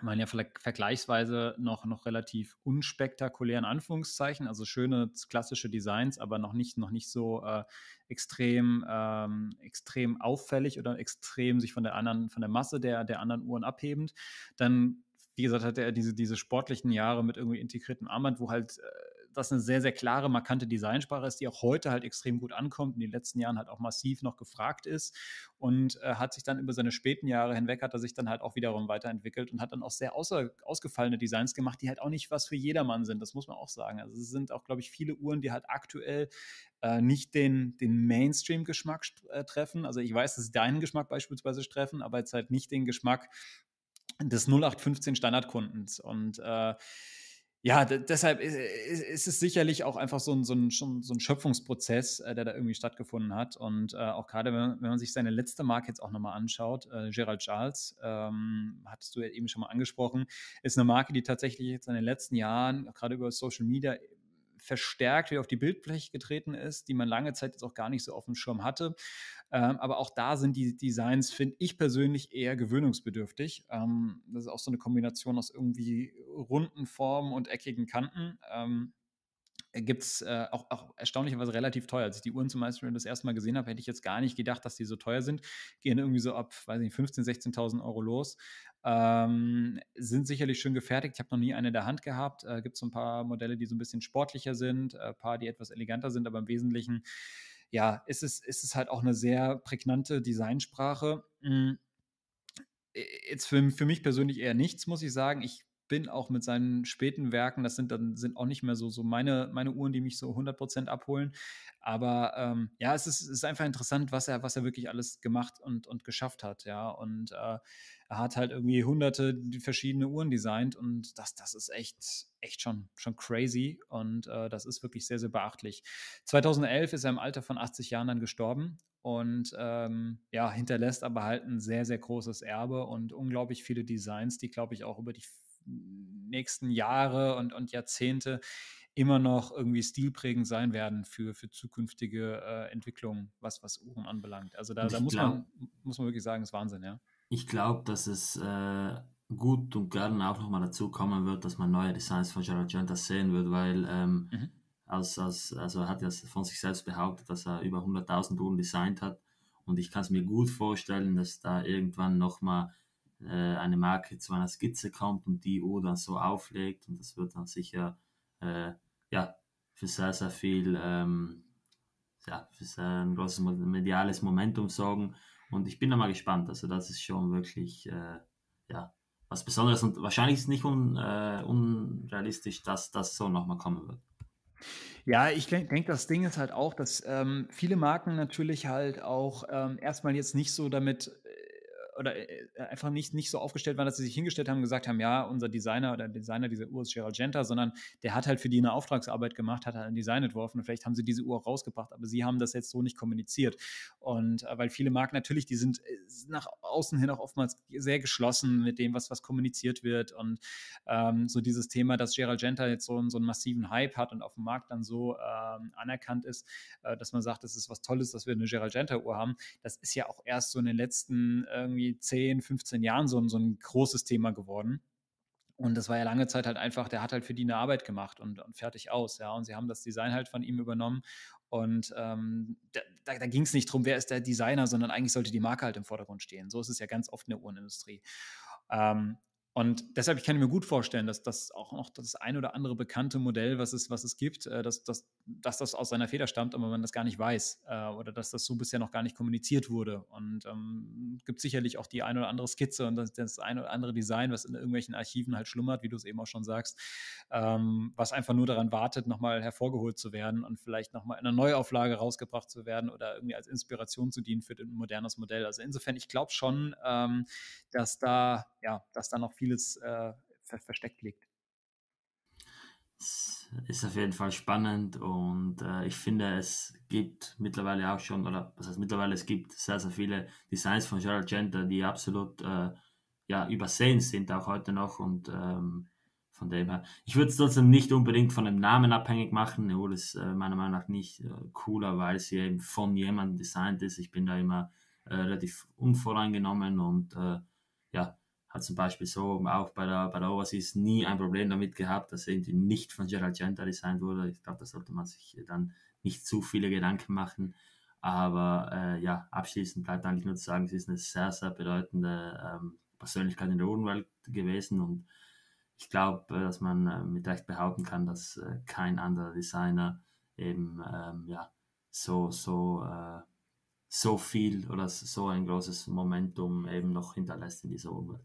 waren ja vergleichsweise noch, noch relativ unspektakulär in Anführungszeichen, also schöne klassische Designs, aber noch nicht, noch nicht so äh, extrem, ähm, extrem auffällig oder extrem sich von der anderen, von der Masse der, der anderen Uhren abhebend. Dann, wie gesagt, hatte er diese, diese sportlichen Jahre mit irgendwie integriertem Armband, wo halt äh, das eine sehr, sehr klare, markante Designsprache ist, die auch heute halt extrem gut ankommt, in den letzten Jahren halt auch massiv noch gefragt ist und äh, hat sich dann über seine späten Jahre hinweg, hat er sich dann halt auch wiederum weiterentwickelt und hat dann auch sehr außer, ausgefallene Designs gemacht, die halt auch nicht was für jedermann sind, das muss man auch sagen. Also es sind auch, glaube ich, viele Uhren, die halt aktuell äh, nicht den, den Mainstream-Geschmack äh, treffen. Also ich weiß, dass sie deinen Geschmack beispielsweise treffen, aber jetzt halt nicht den Geschmack des 0815 Standardkundens und äh, ja, deshalb ist, ist, es sicherlich auch einfach so ein, so ein, so ein Schöpfungsprozess, äh, der da irgendwie stattgefunden hat. Und äh, auch gerade, wenn, wenn, man sich seine letzte Marke jetzt auch nochmal anschaut, äh, Gerald Charles, ähm, hattest du ja eben schon mal angesprochen, ist eine Marke, die tatsächlich jetzt in den letzten Jahren, gerade über Social Media, verstärkt wieder auf die Bildfläche getreten ist, die man lange Zeit jetzt auch gar nicht so auf dem Schirm hatte. Ähm, aber auch da sind die Designs, finde ich persönlich, eher gewöhnungsbedürftig. Ähm, das ist auch so eine Kombination aus irgendwie runden Formen und eckigen Kanten. Ähm, gibt es äh, auch, auch, erstaunlicherweise relativ teuer. Als ich die Uhren zum Beispiel das erste Mal gesehen habe, hätte ich jetzt gar nicht gedacht, dass die so teuer sind. Gehen irgendwie so ab, weiß nicht, 15.000, 16.000 Euro los. Ähm, sind sicherlich schön gefertigt. Ich habe noch nie eine in der Hand gehabt. Äh, gibt so ein paar Modelle, die so ein bisschen sportlicher sind, ein äh, paar, die etwas eleganter sind, aber im Wesentlichen, ja, ist es, ist es halt auch eine sehr prägnante Designsprache. Mhm. Jetzt für, für mich persönlich eher nichts, muss ich sagen. Ich bin auch mit seinen späten Werken, das sind dann sind auch nicht mehr so, so meine, meine Uhren, die mich so 100% abholen. Aber ähm, ja, es ist, ist einfach interessant, was er, was er wirklich alles gemacht und, und geschafft hat, ja. Und äh, er hat halt irgendwie hunderte verschiedene Uhren designt und das, das ist echt, echt schon, schon crazy und äh, das ist wirklich sehr, sehr beachtlich. 2011 ist er im Alter von 80 Jahren dann gestorben und ähm, ja, hinterlässt aber halt ein sehr, sehr großes Erbe und unglaublich viele Designs, die, glaube ich, auch über die nächsten Jahre und, und Jahrzehnte immer noch irgendwie stilprägend sein werden für, für zukünftige äh, Entwicklungen, was, was Uhren anbelangt. Also da, da muss, glaub, man, muss man wirklich sagen, ist Wahnsinn, ja. Ich glaube, dass es äh, gut und gerne auch nochmal dazu kommen wird, dass man neue Designs von Gerard sehen wird, weil ähm, mhm. als, als, also er hat ja von sich selbst behauptet, dass er über 100.000 Uhren designt hat und ich kann es mir gut vorstellen, dass da irgendwann nochmal äh, eine Marke zu einer Skizze kommt und die Uhr dann so auflegt und das wird dann sicher äh, ja, für sehr, sehr viel ähm, ja, für sehr ein großes mediales Momentum sorgen und ich bin da mal gespannt. Also das ist schon wirklich äh, ja, was Besonderes und wahrscheinlich ist es nicht un, äh, unrealistisch, dass das so nochmal kommen wird. Ja, ich denke, das Ding ist halt auch, dass ähm, viele Marken natürlich halt auch ähm, erstmal jetzt nicht so damit oder äh, einfach nicht, nicht so aufgestellt waren, dass sie sich hingestellt haben und gesagt haben, ja, unser Designer oder Designer dieser Uhr ist Gerald Genta, sondern der hat halt für die eine Auftragsarbeit gemacht, hat halt ein Design entworfen und vielleicht haben sie diese Uhr rausgebracht, aber sie haben das jetzt so nicht kommuniziert. Und äh, weil viele Marken natürlich, die sind äh, nach außen hin auch oftmals sehr geschlossen mit dem, was, was kommuniziert wird und ähm, so dieses Thema, dass Gerald Genta jetzt so, so einen massiven Hype hat und auf dem Markt dann so ähm, anerkannt ist, äh, dass man sagt, das ist was Tolles, dass wir eine Gerald Genta Uhr haben, das ist ja auch erst so in den letzten irgendwie 10, 15 Jahren so, so ein großes Thema geworden. Und das war ja lange Zeit halt einfach, der hat halt für die eine Arbeit gemacht und, und fertig aus, ja. Und sie haben das Design halt von ihm übernommen. Und ähm, da, da, da ging es nicht darum, wer ist der Designer, sondern eigentlich sollte die Marke halt im Vordergrund stehen. So ist es ja ganz oft in der Uhrenindustrie. Ähm, und deshalb, ich kann mir gut vorstellen, dass das auch noch das ein oder andere bekannte Modell, was es, was es gibt, äh, dass, dass, dass das aus seiner Feder stammt, aber man das gar nicht weiß äh, oder dass das so bisher noch gar nicht kommuniziert wurde. Und ähm, gibt sicherlich auch die ein oder andere Skizze und das, das ein oder andere Design, was in irgendwelchen Archiven halt schlummert, wie du es eben auch schon sagst, ähm, was einfach nur daran wartet, nochmal hervorgeholt zu werden und vielleicht nochmal in einer Neuauflage rausgebracht zu werden oder irgendwie als Inspiration zu dienen für ein modernes Modell. Also insofern, ich glaube schon, ähm, dass da, ja, dass da noch vieles äh, versteckt liegt. Es ist auf jeden Fall spannend und äh, ich finde, es gibt mittlerweile auch schon, oder was heißt mittlerweile, es gibt sehr, sehr viele Designs von Gerald Genta, die absolut äh, ja, übersehen sind, auch heute noch und ähm, von dem her. Ich würde es trotzdem nicht unbedingt von dem Namen abhängig machen, obwohl es äh, meiner Meinung nach nicht äh, cooler, weil sie eben von jemandem designt ist. Ich bin da immer äh, relativ unvoreingenommen und äh, ja, hat zum Beispiel so auch bei der, bei der Overseas nie ein Problem damit gehabt, dass irgendwie nicht von Gerald Genta designt wurde. Ich glaube, da sollte man sich dann nicht zu viele Gedanken machen. Aber äh, ja, abschließend bleibt eigentlich nur zu sagen, sie ist eine sehr, sehr bedeutende ähm, Persönlichkeit in der Uhrenwelt gewesen und ich glaube, äh, dass man äh, mit Recht behaupten kann, dass äh, kein anderer Designer eben ähm, ja, so, so äh, so viel oder so ein großes Momentum eben noch hinterlässt in dieser Umwelt.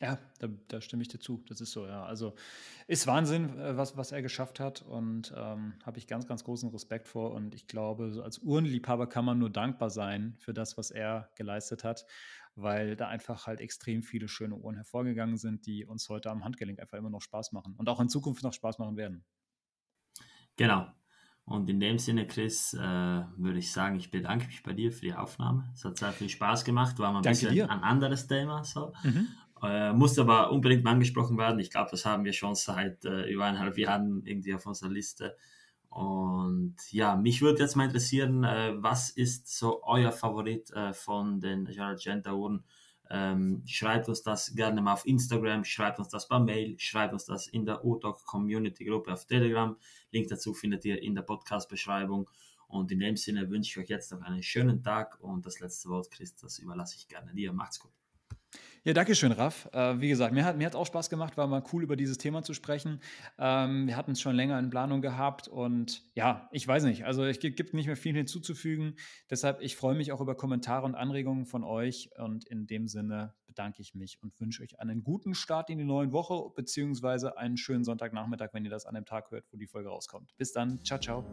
Ja, da, da, stimme ich dir zu. Das ist so, ja. Also ist Wahnsinn, äh, was, was er geschafft hat und ähm, habe ich ganz, ganz großen Respekt vor. Und ich glaube, als Uhrenliebhaber kann man nur dankbar sein für das, was er geleistet hat, weil da einfach halt extrem viele schöne Uhren hervorgegangen sind, die uns heute am Handgelenk einfach immer noch Spaß machen und auch in Zukunft noch Spaß machen werden. Genau. Und in dem Sinne, Chris, äh, würde ich sagen, ich bedanke mich bei dir für die Aufnahme. Es hat sehr viel Spaß gemacht, war mal ein Danke bisschen dir. ein anderes Thema. So. Mhm. Äh, muss aber unbedingt mal angesprochen werden. Ich glaube, das haben wir schon seit äh, über eineinhalb Jahren irgendwie auf unserer Liste. Und ja, mich würde jetzt mal interessieren, äh, was ist so euer Favorit äh, von den Genta Uhren? Ähm, schreibt uns das gerne mal auf Instagram, schreibt uns das per Mail, schreibt uns das in der UTOC Community Gruppe auf Telegram. Link dazu findet ihr in der Podcast-Beschreibung. Und in dem Sinne wünsche ich euch jetzt noch einen schönen Tag und das letzte Wort, Chris, das überlasse ich gerne dir. Macht's gut. Ja, danke schön, Raff. Äh, wie gesagt, mir hat mir auch Spaß gemacht, war mal cool über dieses Thema zu sprechen. Ähm, wir hatten es schon länger in Planung gehabt und ja, ich weiß nicht, also es gibt nicht mehr viel hinzuzufügen. Deshalb, ich freue mich auch über Kommentare und Anregungen von euch und in dem Sinne bedanke ich mich und wünsche euch einen guten Start in die neue Woche beziehungsweise einen schönen Sonntagnachmittag, wenn ihr das an dem Tag hört, wo die Folge rauskommt. Bis dann, ciao, ciao.